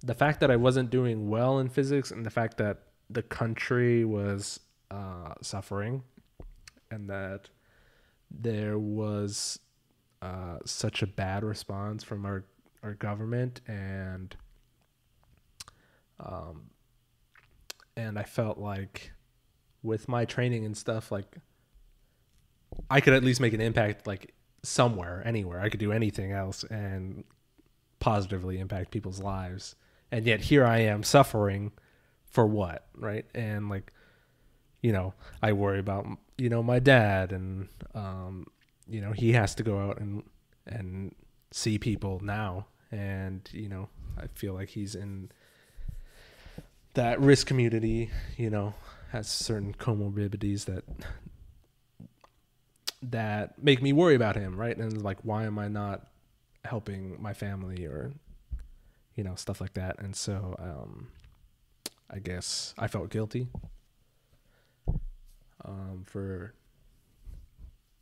the fact that I wasn't doing well in physics and the fact that the country was uh, suffering and that there was uh, such a bad response from our our government and um and I felt like with my training and stuff like I could at least make an impact like somewhere anywhere. I could do anything else and positively impact people's lives. And yet here I am suffering for what right? And like you know I worry about you know my dad and um you know he has to go out and and see people now. And you know i feel like he's in that risk community you know has certain comorbidities that that make me worry about him right? And like why am i not helping my family or you know stuff like that? And so um i guess i felt guilty um for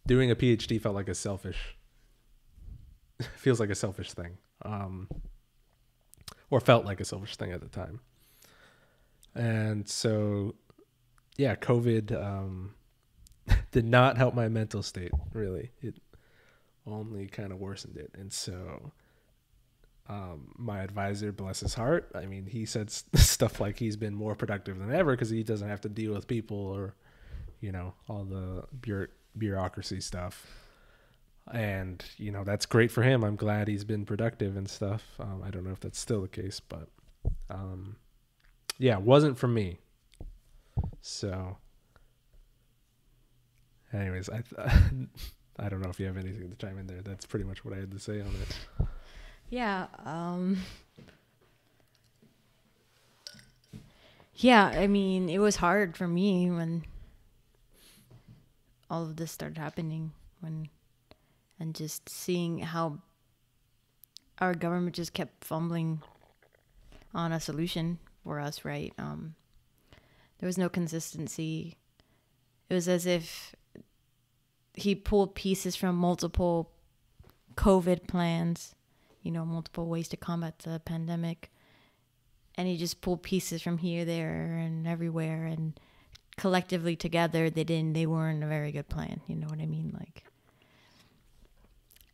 doing a phd felt like a selfish feels like a selfish thing, um, or felt like a selfish thing at the time. And so, yeah, COVID um, did not help my mental state. Really, it only kind of worsened it. And so, um, my advisor, bless his heart, I mean, he said stuff like he's been more productive than ever because he doesn't have to deal with people or, you know, all the bureaucracy stuff and you know that's great for him. I'm glad he's been productive and stuff. Um, I don't know if that's still the case, but um, yeah, it wasn't for me. So, anyways, I th- I don't know if you have anything to chime in there. That's pretty much what I had to say on it. Yeah. Um, yeah. I mean, it was hard for me when all of this started happening. When and just seeing how our government just kept fumbling on a solution for us, right? Um, there was no consistency. It was as if he pulled pieces from multiple COVID plans, you know, multiple ways to combat the pandemic. And he just pulled pieces from here, there, and everywhere. And collectively together, they didn't, they weren't a very good plan. You know what I mean? Like,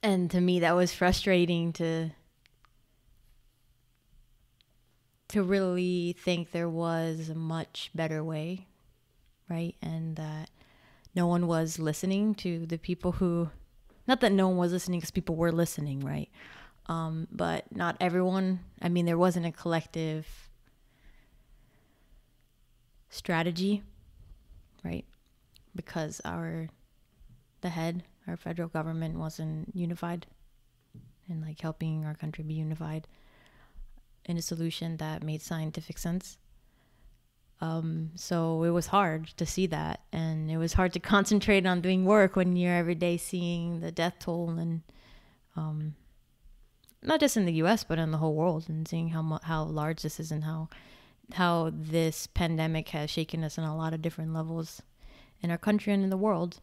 and to me that was frustrating to to really think there was a much better way right and that no one was listening to the people who not that no one was listening because people were listening right um, but not everyone i mean there wasn't a collective strategy right because our the head our federal government wasn't unified and like helping our country be unified in a solution that made scientific sense. Um, so it was hard to see that, and it was hard to concentrate on doing work when you're every day seeing the death toll and um, not just in the U.S. but in the whole world, and seeing how how large this is and how how this pandemic has shaken us on a lot of different levels in our country and in the world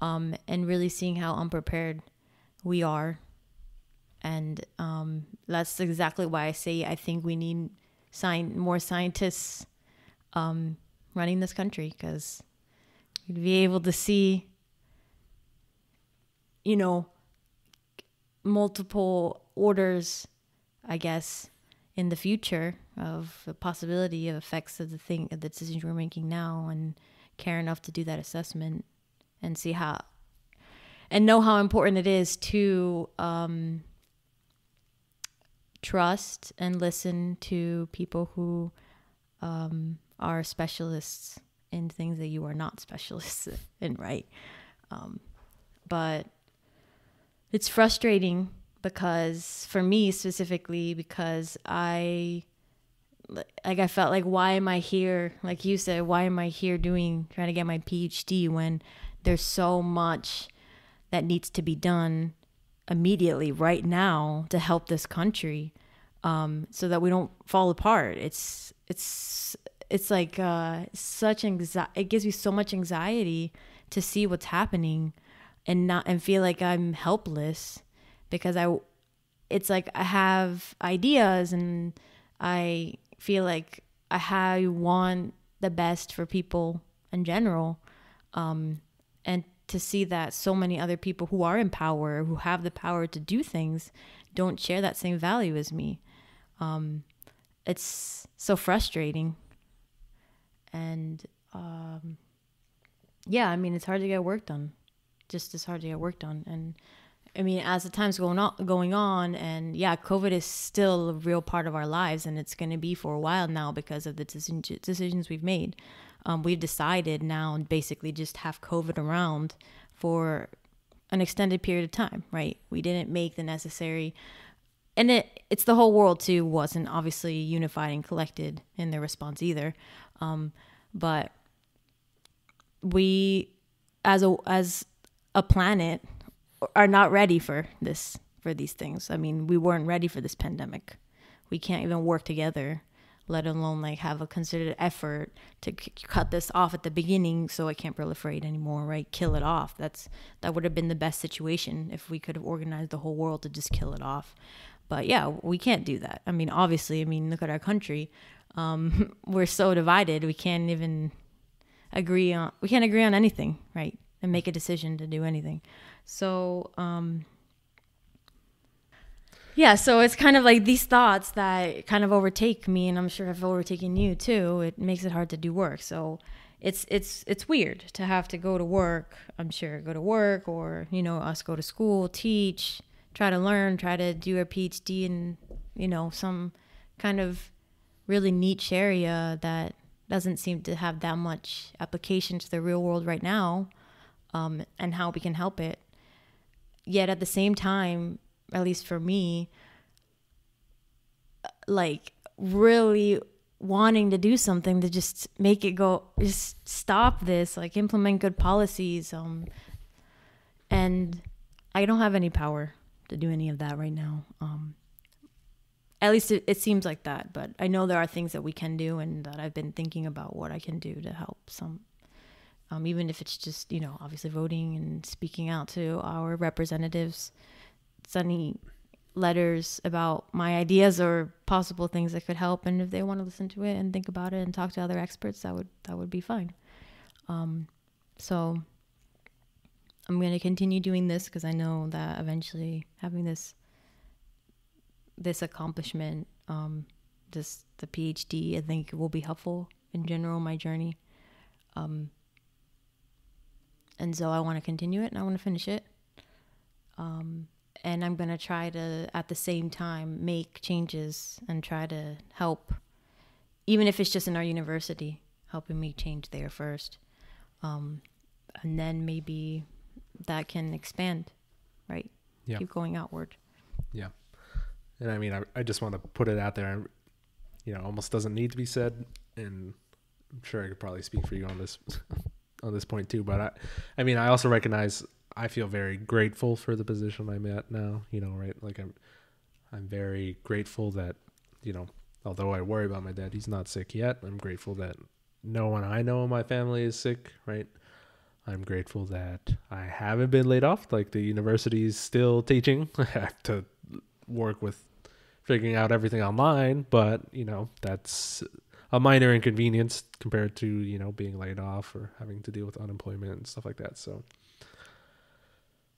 um, and really seeing how unprepared we are. And um, that's exactly why I say I think we need sign more scientists um, running this country because you'd be able to see, you know, multiple orders, I guess, in the future of the possibility of effects of the thing, of the decisions we're making now, and care enough to do that assessment and see how and know how important it is to um, trust and listen to people who um, are specialists in things that you are not specialists in, right? Um, but it's frustrating because for me specifically because I like I felt like why am I here? Like you said why am I here doing trying to get my PhD when there's so much that needs to be done immediately right now to help this country um, so that we don't fall apart? It's it's it's like uh, such anxiety it gives me so much anxiety to see what's happening and not and feel like i'm helpless because i it's like i have ideas and i feel like i want the best for people in general um, and to see that so many other people who are in power, who have the power to do things, don't share that same value as me. Um, it's so frustrating. And um, yeah, I mean, it's hard to get work done. Just as hard to get work done. And I mean, as the time's going on, going on, and yeah, COVID is still a real part of our lives, and it's going to be for a while now because of the decisions we've made. Um, we've decided now basically just have COVID around for an extended period of time, right? We didn't make the necessary, and it it's the whole world too wasn't obviously unified and collected in their response either, um, but we as a as a planet are not ready for this for these things. I mean, we weren't ready for this pandemic. We can't even work together, let alone like have a considered effort to cut this off at the beginning so it can't proliferate anymore, right? Kill it off. That's that would have been the best situation if we could have organized the whole world to just kill it off. But yeah, we can't do that. I mean, obviously, I mean, look at our country. Um, we're so divided. We can't even agree on we can't agree on anything, right? And make a decision to do anything. So, um, yeah, so it's kind of like these thoughts that kind of overtake me, and I'm sure have overtaken you too. It makes it hard to do work. So, it's it's it's weird to have to go to work. I'm sure go to work, or you know, us go to school, teach, try to learn, try to do a PhD in you know some kind of really niche area that doesn't seem to have that much application to the real world right now, um, and how we can help it yet at the same time, at least for me, like really wanting to do something to just make it go just stop this like implement good policies um and i don't have any power to do any of that right now um at least it, it seems like that but i know there are things that we can do and that i've been thinking about what i can do to help some um, even if it's just you know obviously voting and speaking out to our representatives sending letters about my ideas or possible things that could help. And if they want to listen to it and think about it and talk to other experts that would that would be fine. Um, so i'm going to continue doing this because i know that eventually having this this accomplishment um, this the phd i think will be helpful in general my journey. Um, and so I want to continue it and I want to finish it. Um, and I'm going to try to, at the same time, make changes and try to help, even if it's just in our university, helping me change there first. Um, and then maybe that can expand, right? Yeah. Keep going outward. Yeah. And I mean, I, I just want to put it out there. You know, almost doesn't need to be said. And I'm sure I could probably speak for you on this on this point too. But I, I mean, I also recognize I feel very grateful for the position I'm at now. You know, right? Like I'm, I'm very grateful that, you know, although I worry about my dad, he's not sick yet. I'm grateful that no one I know in my family is sick. Right? I'm grateful that I haven't been laid off. Like the university is still teaching. I have to work with figuring out everything online, but you know that's a minor inconvenience compared to you know being laid off or having to deal with unemployment and stuff like that. So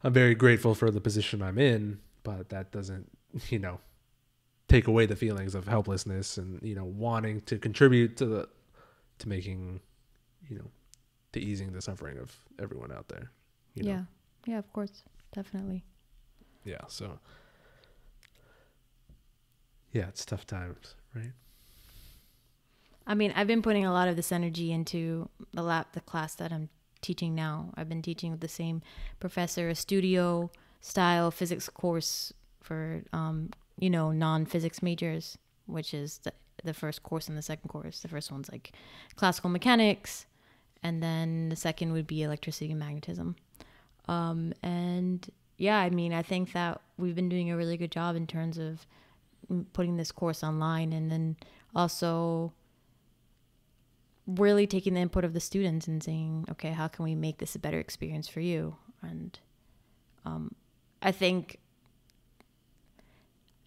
I'm very grateful for the position I'm in, but that doesn't you know take away the feelings of helplessness and you know wanting to contribute to the to making you know to easing the suffering of everyone out there. You know? Yeah, yeah, of course, definitely. Yeah, so yeah, it's tough times, right? I mean, I've been putting a lot of this energy into the lab, the class that I'm teaching now. I've been teaching with the same professor, a studio style physics course for, um, you know, non physics majors, which is the, the first course and the second course. The first one's like classical mechanics, and then the second would be electricity and magnetism. Um, and yeah, I mean, I think that we've been doing a really good job in terms of putting this course online and then also really taking the input of the students and saying, okay, how can we make this a better experience for you? And um, I think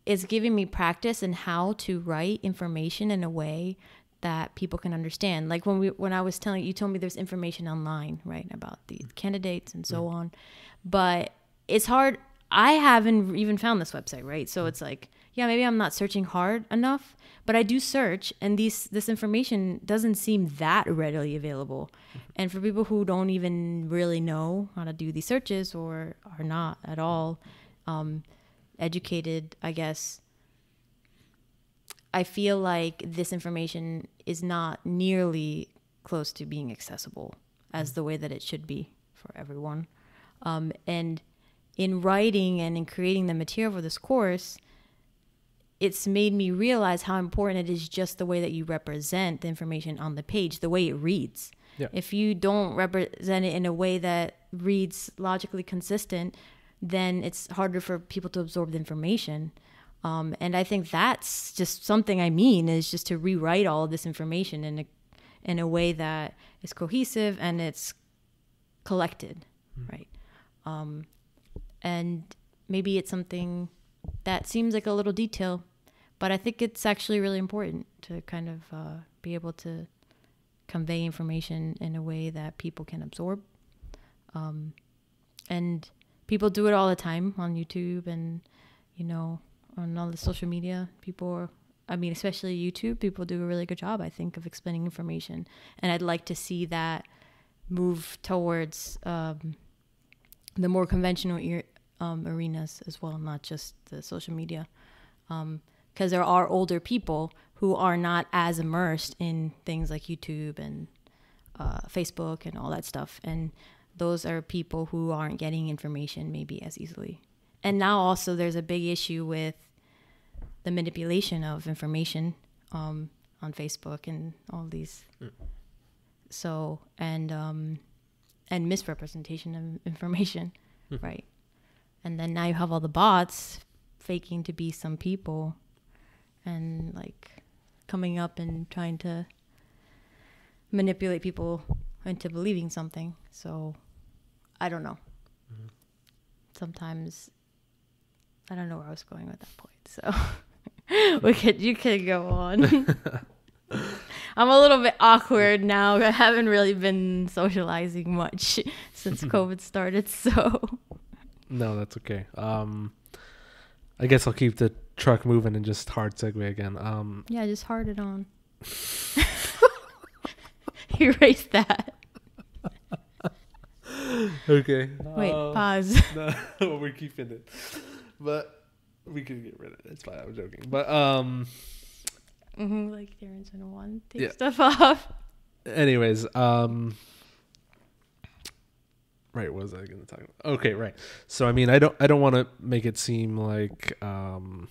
it's giving me practice in how to write information in a way that people can understand. Like when we when I was telling you told me there's information online, right, about the candidates and so on. But it's hard I haven't even found this website, right? So it's like, yeah, maybe I'm not searching hard enough, but I do search and these this information doesn't seem that readily available. And for people who don't even really know how to do these searches or are not at all um, educated, I guess, I feel like this information is not nearly close to being accessible as the way that it should be for everyone. Um, and in writing and in creating the material for this course, it's made me realize how important it is just the way that you represent the information on the page, the way it reads. Yeah. If you don't represent it in a way that reads logically consistent, then it's harder for people to absorb the information. Um, and I think that's just something I mean is just to rewrite all of this information in a in a way that is cohesive and it's collected, right? Um, and maybe it's something that seems like a little detail, but I think it's actually really important to kind of uh, be able to convey information in a way that people can absorb. Um, and people do it all the time on YouTube and, you know, on all the social media. People are, I mean, especially YouTube, people do a really good job, I think, of explaining information. And I'd like to see that move towards um, the more conventional um, arenas as well, not just the social media. Because there are older people who are not as immersed in things like YouTube and uh, Facebook and all that stuff. And those are people who aren't getting information maybe as easily. And now also there's a big issue with the manipulation of information um, on Facebook and all these. So and um, and misrepresentation of information, right? And then now you have all the bots faking to be some people, and like coming up and trying to manipulate people into believing something. So I don't know. Sometimes I don't know where I was going with that point. So we could you could go on. I'm a little bit awkward now. I haven't really been socializing much since COVID started, so No, that's okay. Um, I guess I'll keep the truck moving and just hard segue again. Um, yeah, just hard it on. Erase that. okay. Wait, Um, pause. no, we're keeping it, but we could get rid of it. It's fine. I'm joking. But um, hmm like Darren's gonna want to take Yeah. stuff off. anyways, um, right. What was I going to talk about? Okay, right. So I mean, I don't, I don't want to make it seem like, um,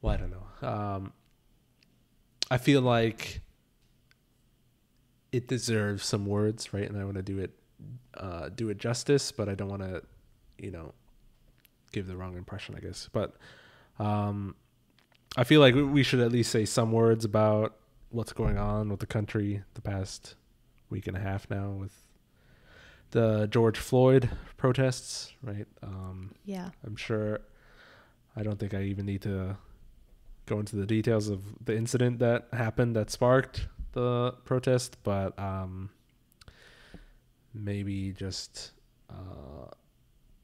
well, I don't know. Um, I feel like it deserves some words, right? And I want to do it, uh, do it justice, but I don't want to, you know, give the wrong impression, I guess. But um, I feel like we- we should at least say some words about what's going on with the country the past week and a half now with the George Floyd protests, right? Um, Yeah. I'm sure. I don't think I even need to go into the details of the incident that happened that sparked the protest, but um, maybe just uh,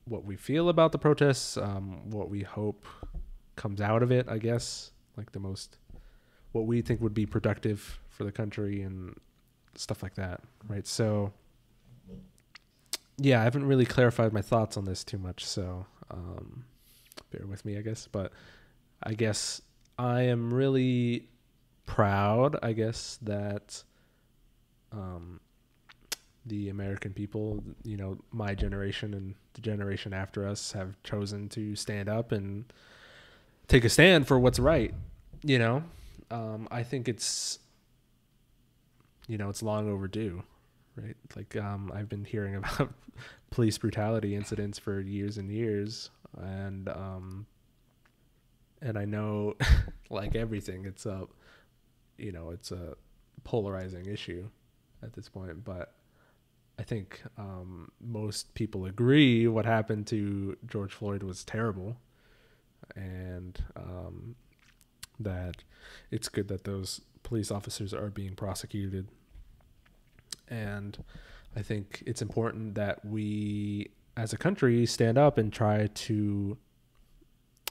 what we feel about the protests, um, what we hope comes out of it. I guess like the most what we think would be productive for the country and stuff like that, right? So yeah, I haven't really clarified my thoughts on this too much, so um, bear with me, I guess. But I guess I am really proud, I guess, that um, the American people, you know, my generation and the generation after us have chosen to stand up and take a stand for what's right. You know, um, I think it's, you know, it's long overdue, right? Like um, I've been hearing about police brutality incidents for years and years, and um, and I know, like everything, it's a, you know, it's a polarizing issue at this point, but I think um, most people agree what happened to George Floyd was terrible, and um, that it's good that those police officers are being prosecuted. And I think it's important that we, as a country, stand up and try to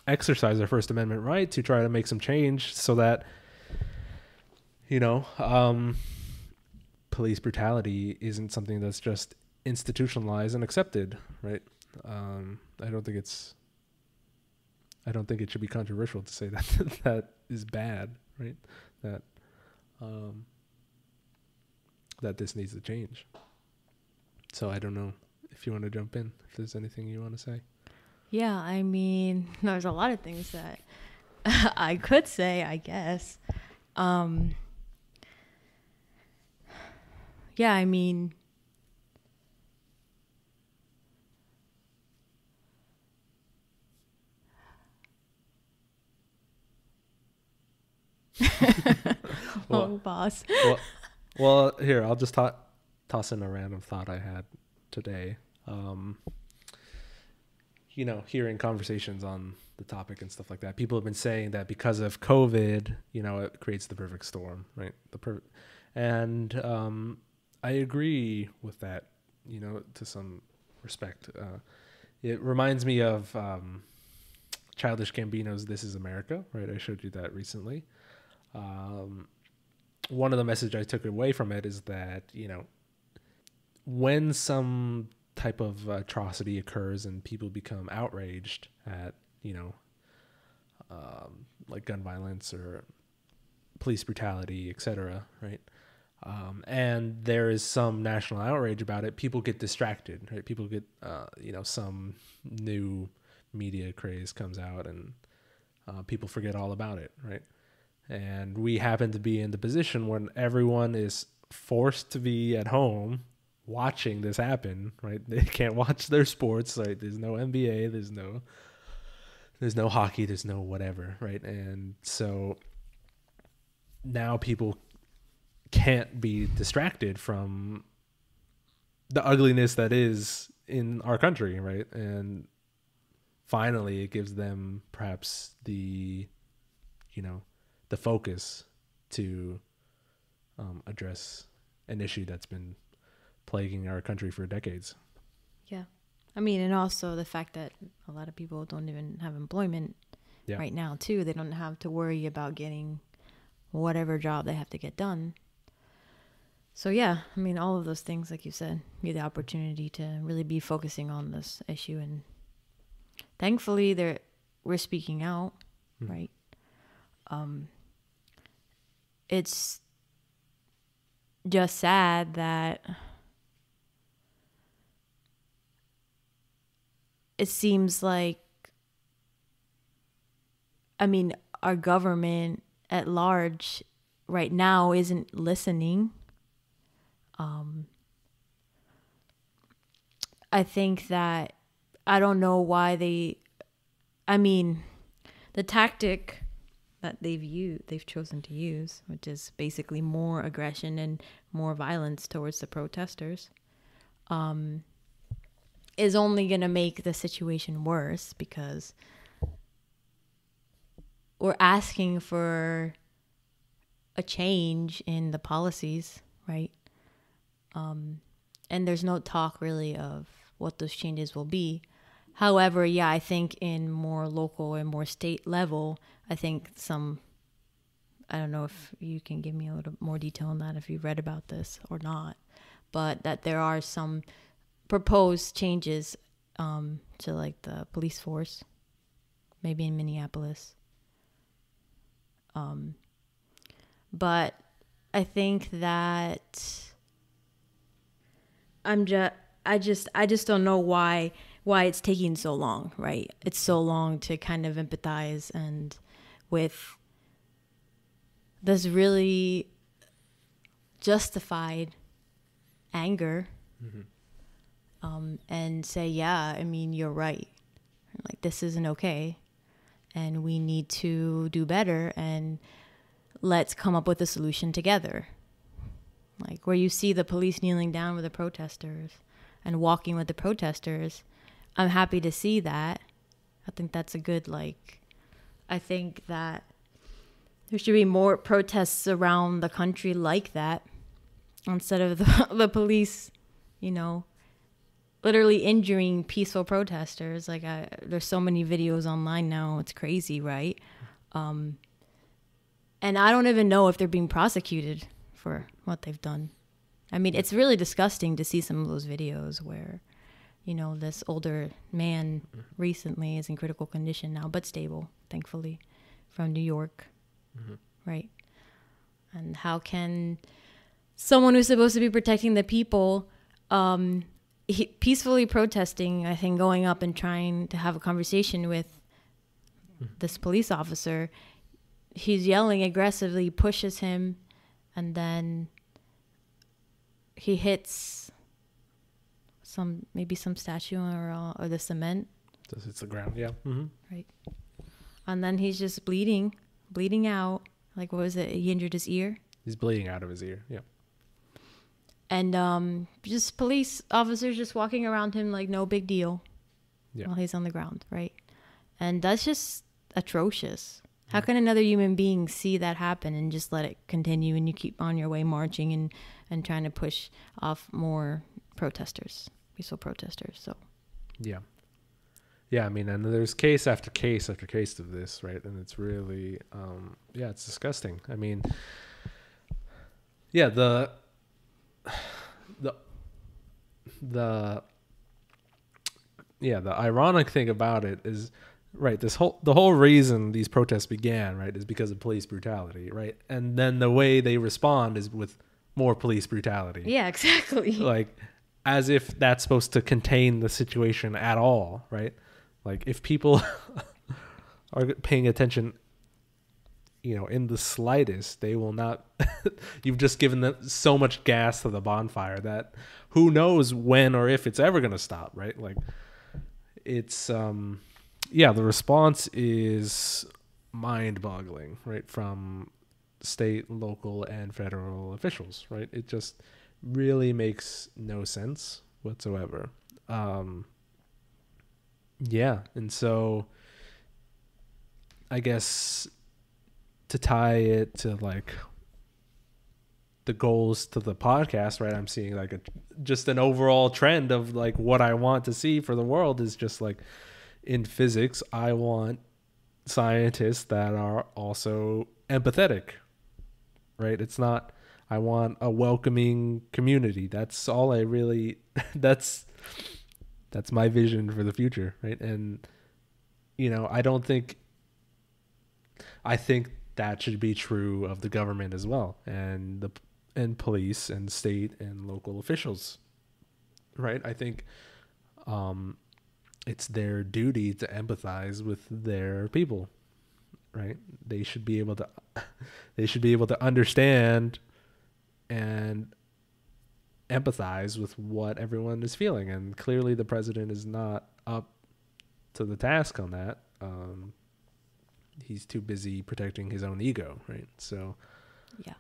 exercise our First Amendment right to try to make some change so that, you know, um, police brutality isn't something that's just institutionalized and accepted, right? Um, I don't think it's. I don't think it should be controversial to say that that is bad, right? That um, that this needs to change. So I don't know if you want to jump in. If there's anything you want to say. Yeah, I mean, there's a lot of things that I could say, I guess. Um, yeah, I mean, Well- boss. well, well, here I'll just to- toss in a random thought I had today. Um, you know, hearing conversations on the topic and stuff like that, people have been saying that because of COVID, you know, it creates the perfect storm, right? The per- and um, I agree with that. You know, to some respect, uh, it reminds me of um, Childish Gambino's "This Is America," right? I showed you that recently. Um, one of the message I took away from it is that you know when some type of atrocity occurs and people become outraged at you know um, like gun violence or police brutality, etc. Right, um, and there is some national outrage about it. People get distracted. Right, people get uh, you know some new media craze comes out and uh, people forget all about it. Right and we happen to be in the position when everyone is forced to be at home watching this happen right? They can't watch their sports right? There's no nba there's no there's no hockey there's no whatever right? And so now people can't be distracted from the ugliness that is in our country right? And finally it gives them perhaps the you know the focus to um, address an issue that's been plaguing our country for decades. Yeah. I mean, and also the fact that a lot of people don't even have employment Yeah. right now, too. They don't have to worry about getting whatever job they have to get done. So, yeah, I mean, all of those things, like you said, give the opportunity to really be focusing on this issue. And thankfully, they're, we're speaking out, Mhm. right? Um, it's just sad that it seems like I mean our government at large right now isn't listening. Um I think that I don't know why they I mean the tactic that they've used they've chosen to use, which is basically more aggression and more violence towards the protesters. Um is only going to make the situation worse because we're asking for a change in the policies, right? Um, and there's no talk really of what those changes will be. However, yeah, I think in more local and more state level, I think some. I don't know if you can give me a little more detail on that if you've read about this or not, but that there are some proposed changes um, to like the police force, maybe in Minneapolis. Um, but I think that I'm just I just I just don't know why why it's taking so long, right? It's so long to kind of empathize and with this really justified anger um, and say, yeah, I mean, you're right. Like, this isn't okay. And we need to do better. And let's come up with a solution together. Like, where you see the police kneeling down with the protesters and walking with the protesters, I'm happy to see that. I think that's a good, like, I think that there should be more protests around the country like that instead of the, the police, you know, literally injuring peaceful protesters. Like, I, there's so many videos online now. It's crazy, right? Um, and I don't even know if they're being prosecuted for what they've done. I mean, it's really disgusting to see some of those videos where, you know, this older man recently is in critical condition now, but stable, thankfully, from New York, Mhm. right? And how can someone who's supposed to be protecting the people um, he, peacefully protesting, I think, going up and trying to have a conversation with this police officer, he's yelling aggressively, pushes him, and then he hits some maybe some statue or or the cement, hits the ground. Yeah. hmm and then he's just bleeding, bleeding out. Like what was it? He injured his ear, He's bleeding out of his ear. Yeah. and um, just police officers just walking around him like no big deal, Yeah. while he's on the ground, right? And that's just atrocious. How can another human being see that happen and just let it continue and you keep on your way marching and, and trying to push off more protesters, peaceful protesters? So, Yeah. Yeah, I mean, and there's case after case after case of this, right? And it's really, um, yeah, it's disgusting. I mean, yeah, the, the, the, yeah, the ironic thing about it is, right, this whole, the whole reason these protests began, right, is because of police brutality, right? And then the way they respond is with more police brutality yeah, exactly. like as if that's supposed to contain the situation at all right like if people are paying attention you know in the slightest they will not you've just given them so much gas to the bonfire that who knows when or if it's ever going to stop right like it's um yeah the response is mind boggling right from state local and federal officials right it just really makes no sense whatsoever. Um, yeah, and so I guess to tie it to like the goals to the podcast, right? I'm seeing like a just an overall trend of like what I want to see for the world is just like in physics, I want scientists that are also empathetic. Right? It's not I want a welcoming community. That's all I really that's that's my vision for the future, right? And you know, I don't think I think that should be true of the government as well and the and police and state and local officials. Right? I think um it's their duty to empathize with their people. Right? They should be able to they should be able to understand and empathize with what everyone is feeling. And clearly, the president is not up to the task on that. Um, he's too busy protecting his own ego, right? So, yeah.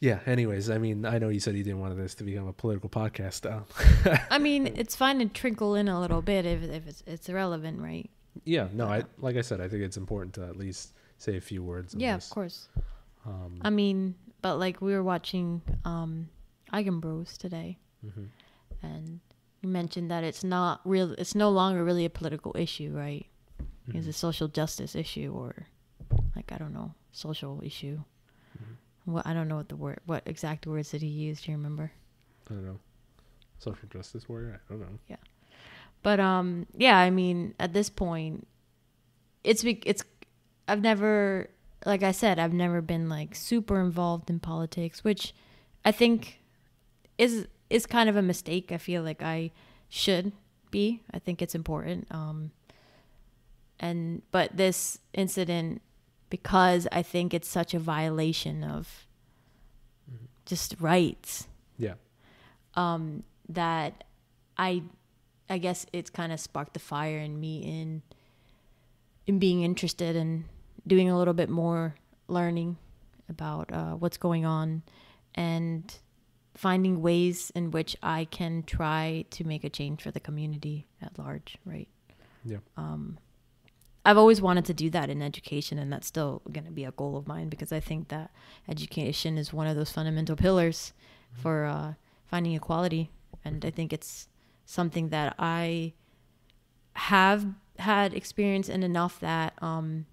yeah. Anyways, I mean, I know you said you didn't want this to become a political podcast. I mean, it's fine to trickle in a little bit if, if it's, it's irrelevant, right? yeah, no, I like I said, I think it's important to at least say a few words. Yeah, this. of course. Um, I mean, but like we were watching um Eigenbros today mhm. and you mentioned that it's not real it's no longer really a political issue, right? It's Mhm. a social justice issue or like I don't know, social issue. Mhm. What I don't know what the word what exact words did he use, do you remember? I don't know. Social justice warrior? I don't know. Yeah, but um yeah, I mean, at this point it's be- it's I've never like I said, I've never been like super involved in politics, which I think is is kind of a mistake. I feel like I should be. I think it's important. Um and but this incident because I think it's such a violation of just rights Yeah. um, that I I guess it's kind of sparked the fire in me in in being interested in doing a little bit more learning about uh, what's going on and finding ways in which I can try to make a change for the community at large, right? Yeah. Um, I've always wanted to do that in education, and that's still going to be a goal of mine because I think that education is one of those fundamental pillars for uh, finding equality, and I think it's something that I have had experience in enough that, um,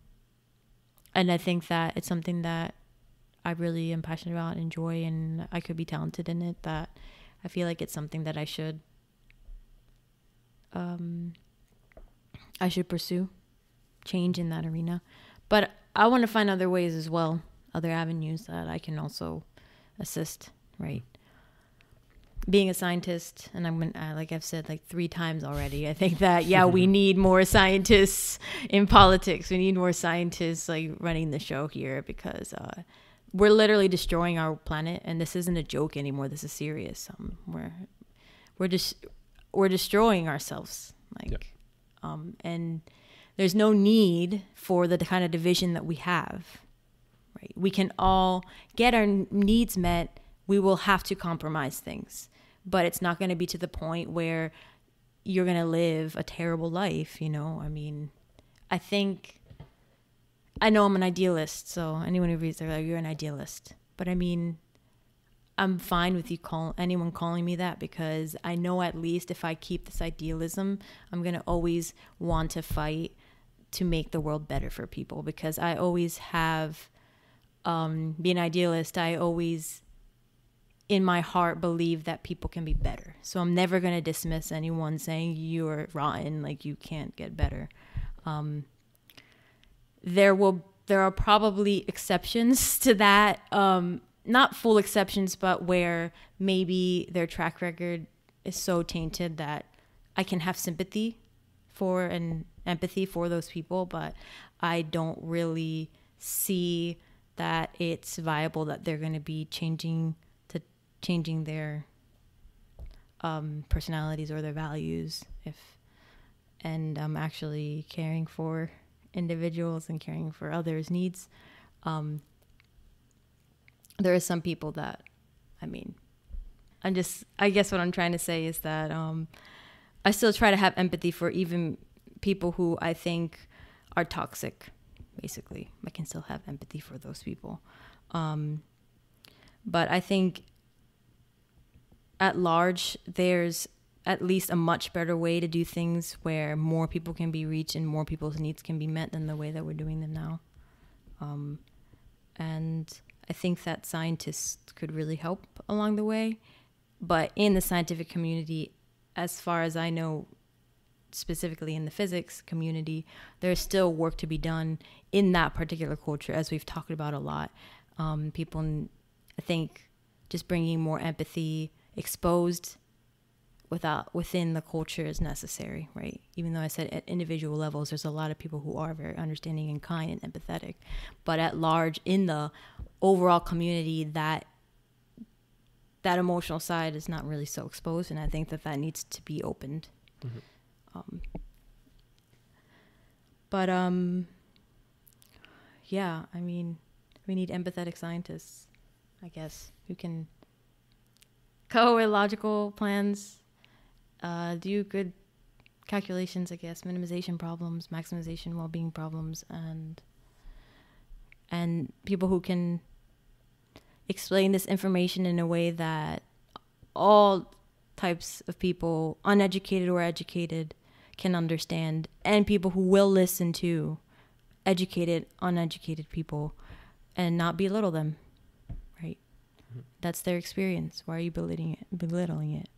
and I think that it's something that I really am passionate about, and enjoy, and I could be talented in it. That I feel like it's something that I should, um, I should pursue change in that arena. But I want to find other ways as well, other avenues that I can also assist, right? Being a scientist, and I'm uh, like I've said like three times already, I think that, yeah, we need more scientists in politics. We need more scientists like running the show here because uh, we're literally destroying our planet. And this isn't a joke anymore. This is serious. Um, we're, we're just, we're destroying ourselves. Like, yep. um, and, there's no need for the kind of division that we have. Right? We can all get our needs met. We will have to compromise things, but it's not going to be to the point where you're going to live a terrible life, you know? I mean, I think I know I'm an idealist, so anyone who reads like, you're an idealist. But I mean, I'm fine with you call anyone calling me that because I know at least if I keep this idealism, I'm gonna always want to fight to make the world better for people because I always have um, being an idealist. I always in my heart believe that people can be better. So I'm never going to dismiss anyone saying you're rotten, like you can't get better. Um, there will there are probably exceptions to that. Um, not full exceptions, but where maybe their track record is so tainted that I can have sympathy for and empathy for those people, but I don't really see that it's viable that they're going to be changing changing their um, personalities or their values if and um, actually caring for individuals and caring for others needs um, there are some people that i mean i'm just i guess what i'm trying to say is that um, i still try to have empathy for even people who I think are toxic, basically. I can still have empathy for those people. Um, but I think at large, there's at least a much better way to do things where more people can be reached and more people's needs can be met than the way that we're doing them now. Um, and I think that scientists could really help along the way. But in the scientific community, as far as I know, specifically in the physics community, there's still work to be done in that particular culture, as we've talked about a lot. Um, people, I think, just bringing more empathy, exposed without within the culture is necessary, right? Even though I said at individual levels, there's a lot of people who are very understanding and kind and empathetic, but at large, in the overall community, that that emotional side is not really so exposed, and I think that that needs to be opened. Mm-hmm. Um, but um, yeah, I mean, we need empathetic scientists, I guess, who can co with logical plans, uh, do good calculations, I guess, minimization problems, maximization well-being problems, and and people who can explain this information in a way that all types of people, uneducated or educated, can understand and people who will listen to educated, uneducated people and not belittle them. Right? Mm-hmm. That's their experience. Why are you belittling it? Belittling it?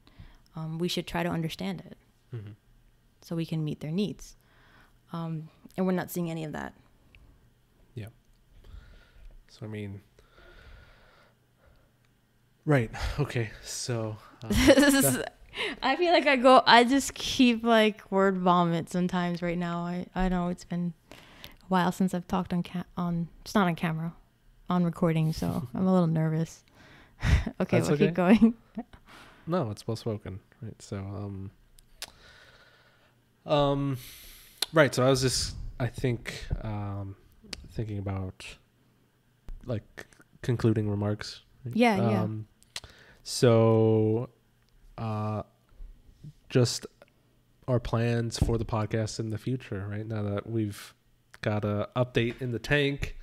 Um, we should try to understand it mm-hmm. so we can meet their needs. Um, and we're not seeing any of that. Yeah. So, I mean, right. Okay. So, um, I feel like I go. I just keep like word vomit sometimes. Right now, I I know it's been a while since I've talked on ca- on. It's not on camera, on recording. So I'm a little nervous. okay, That's we'll okay. keep going. no, it's well spoken. Right. So um. Um, right. So I was just, I think, um, thinking about like concluding remarks. Yeah. Um, yeah. So uh, just our plans for the podcast in the future, right? Now that we've got a update in the tank,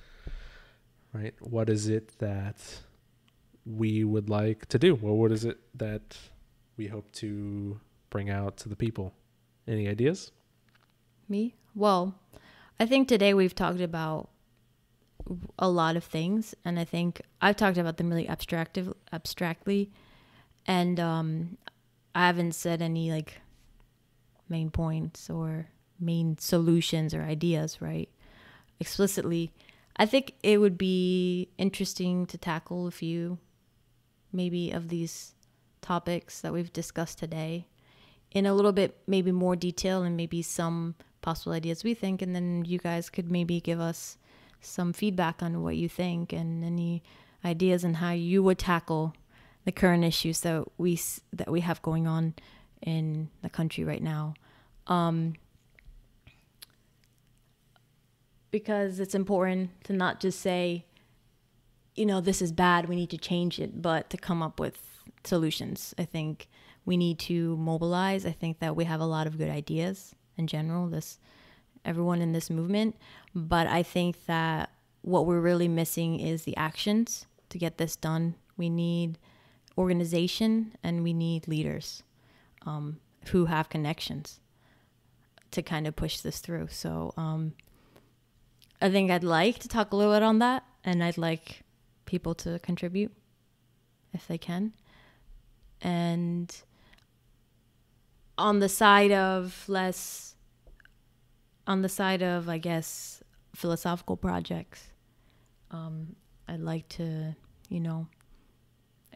right? What is it that we would like to do? Well, what is it that we hope to bring out to the people? Any ideas? Me? Well, I think today we've talked about a lot of things, and I think I've talked about them really abstractive, abstractly, and um, I haven't said any like main points or main solutions or ideas, right? Explicitly. I think it would be interesting to tackle a few maybe of these topics that we've discussed today in a little bit maybe more detail and maybe some possible ideas we think and then you guys could maybe give us some feedback on what you think and any ideas on how you would tackle the current issues that we that we have going on in the country right now. Um, because it's important to not just say, you know, this is bad, we need to change it, but to come up with solutions. I think we need to mobilize. I think that we have a lot of good ideas in general, this everyone in this movement, but I think that what we're really missing is the actions to get this done. We need organization and we need leaders um, who have connections to kind of push this through. So um, I think I'd like to talk a little bit on that, and I'd like people to contribute if they can. And on the side of less, on the side of, I guess, philosophical projects, um, I'd like to, you know,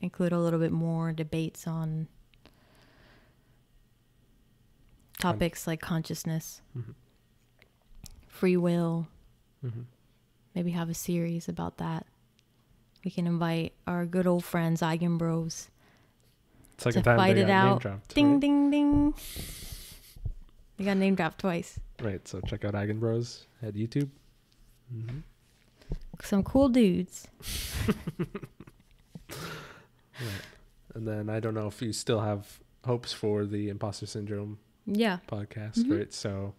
include a little bit more debates on topics like consciousness, mm-hmm. free will. Mm-hmm. Maybe have a series about that. We can invite our good old friends, Eigen Bros, Second to fight it out. Dropped, ding, right? ding, ding. We got name dropped twice. Right. So check out Eigen Bros at YouTube. Mm-hmm. Some cool dudes. right. And then I don't know if you still have hopes for the imposter syndrome yeah podcast, mm-hmm. right? So,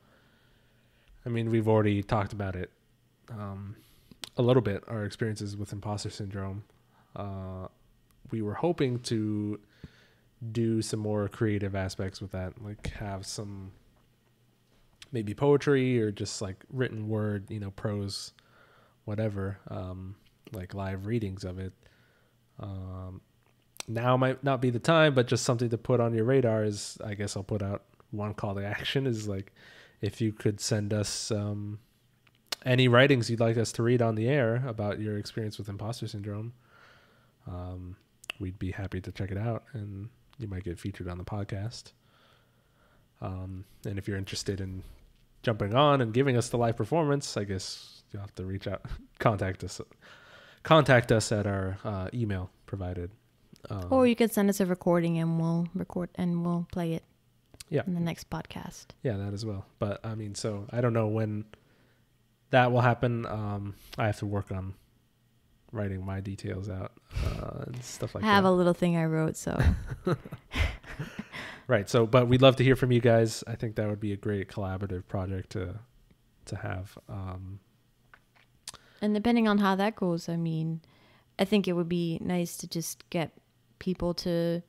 I mean, we've already talked about it um, a little bit. Our experiences with imposter syndrome. Uh, we were hoping to do some more creative aspects with that, like have some maybe poetry or just like written word, you know, prose, whatever, um, like live readings of it. Um, now might not be the time, but just something to put on your radar is, I guess I'll put out one call to action is like if you could send us um, any writings you'd like us to read on the air about your experience with imposter syndrome, um, we'd be happy to check it out and you might get featured on the podcast. Um, and if you're interested in jumping on and giving us the live performance, I guess you'll have to reach out, contact us, contact us at our uh, email provided. Um, or you could send us a recording and we'll record and we'll play it yeah. in the next podcast. Yeah, that as well. But I mean, so I don't know when that will happen. Um, I have to work on writing my details out uh, and stuff like that. I have that. a little thing I wrote, so. right. So, but we'd love to hear from you guys. I think that would be a great collaborative project to to have. Um, and depending on how that goes, I mean, I think it would be nice to just get people to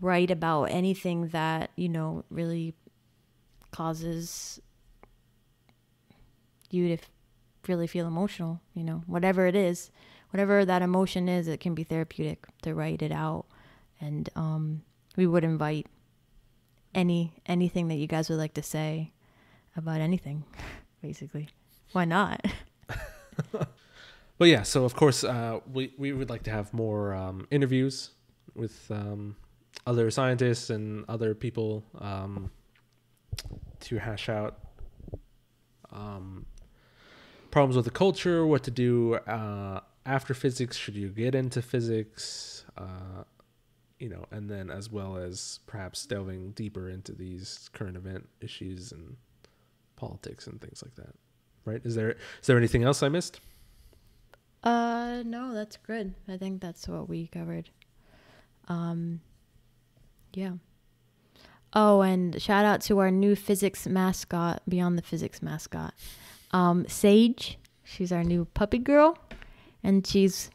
write about anything that you know really causes you to really feel emotional you know whatever it is whatever that emotion is it can be therapeutic to write it out. And um, we would invite any anything that you guys would like to say about anything basically. Why not? Well yeah so of course uh, we, we would like to have more um, interviews with um, other scientists and other people um, to hash out um, problems with the culture, what to do uh, after physics, should you get into physics, uh, you know, and then as well as perhaps delving deeper into these current event issues and politics and things like that. Right? Is there is there anything else I missed? Uh, no, that's good. I think that's what we covered. Um, yeah. Oh, and shout out to our new physics mascot, Beyond the Physics mascot. Um, Sage. She's our new puppy girl, and she's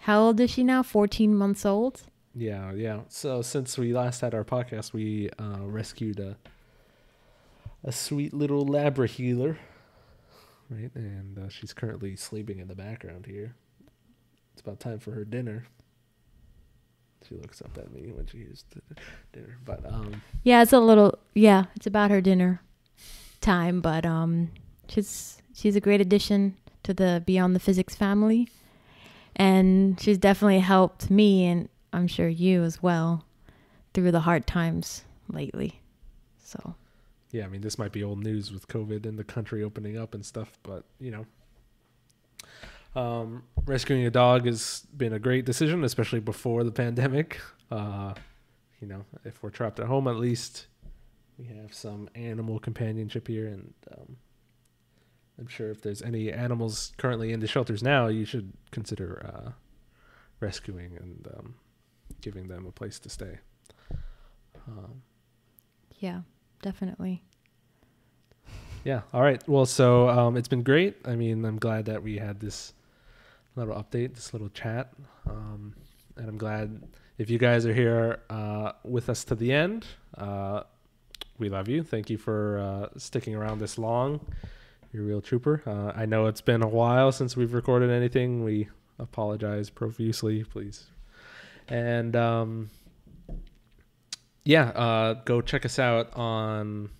how old is she now? Fourteen months old. Yeah, yeah. So since we last had our podcast, we uh, rescued a a sweet little Labra right? And uh, she's currently sleeping in the background here. It's about time for her dinner. She looks up at me when she hears dinner, but um. Yeah, it's a little. Yeah, it's about her dinner time, but um, she's she's a great addition to the Beyond the Physics family, and she's definitely helped me and I'm sure you as well through the hard times lately. So. Yeah, I mean, this might be old news with COVID and the country opening up and stuff, but you know, um, rescuing a dog has been a great decision, especially before the pandemic. Uh, you know, if we're trapped at home, at least we have some animal companionship here. And um, I'm sure if there's any animals currently in the shelters now, you should consider uh, rescuing and um, giving them a place to stay. Um, yeah, definitely. Yeah. All right. Well, so um, it's been great. I mean, I'm glad that we had this little update, this little chat. Um, and I'm glad if you guys are here uh, with us to the end. Uh, we love you. Thank you for uh, sticking around this long. You're a real trooper. Uh, I know it's been a while since we've recorded anything. We apologize profusely. Please. And um, yeah, uh, go check us out on,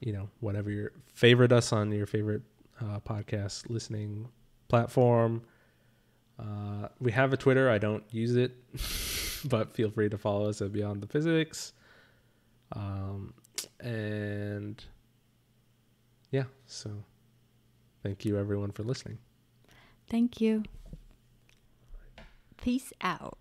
you know, whatever your favorite us on your favorite uh, podcast listening platform. Uh, we have a Twitter. I don't use it, but feel free to follow us at Beyond the Physics. Um, and yeah, so thank you everyone for listening. Thank you. Peace out.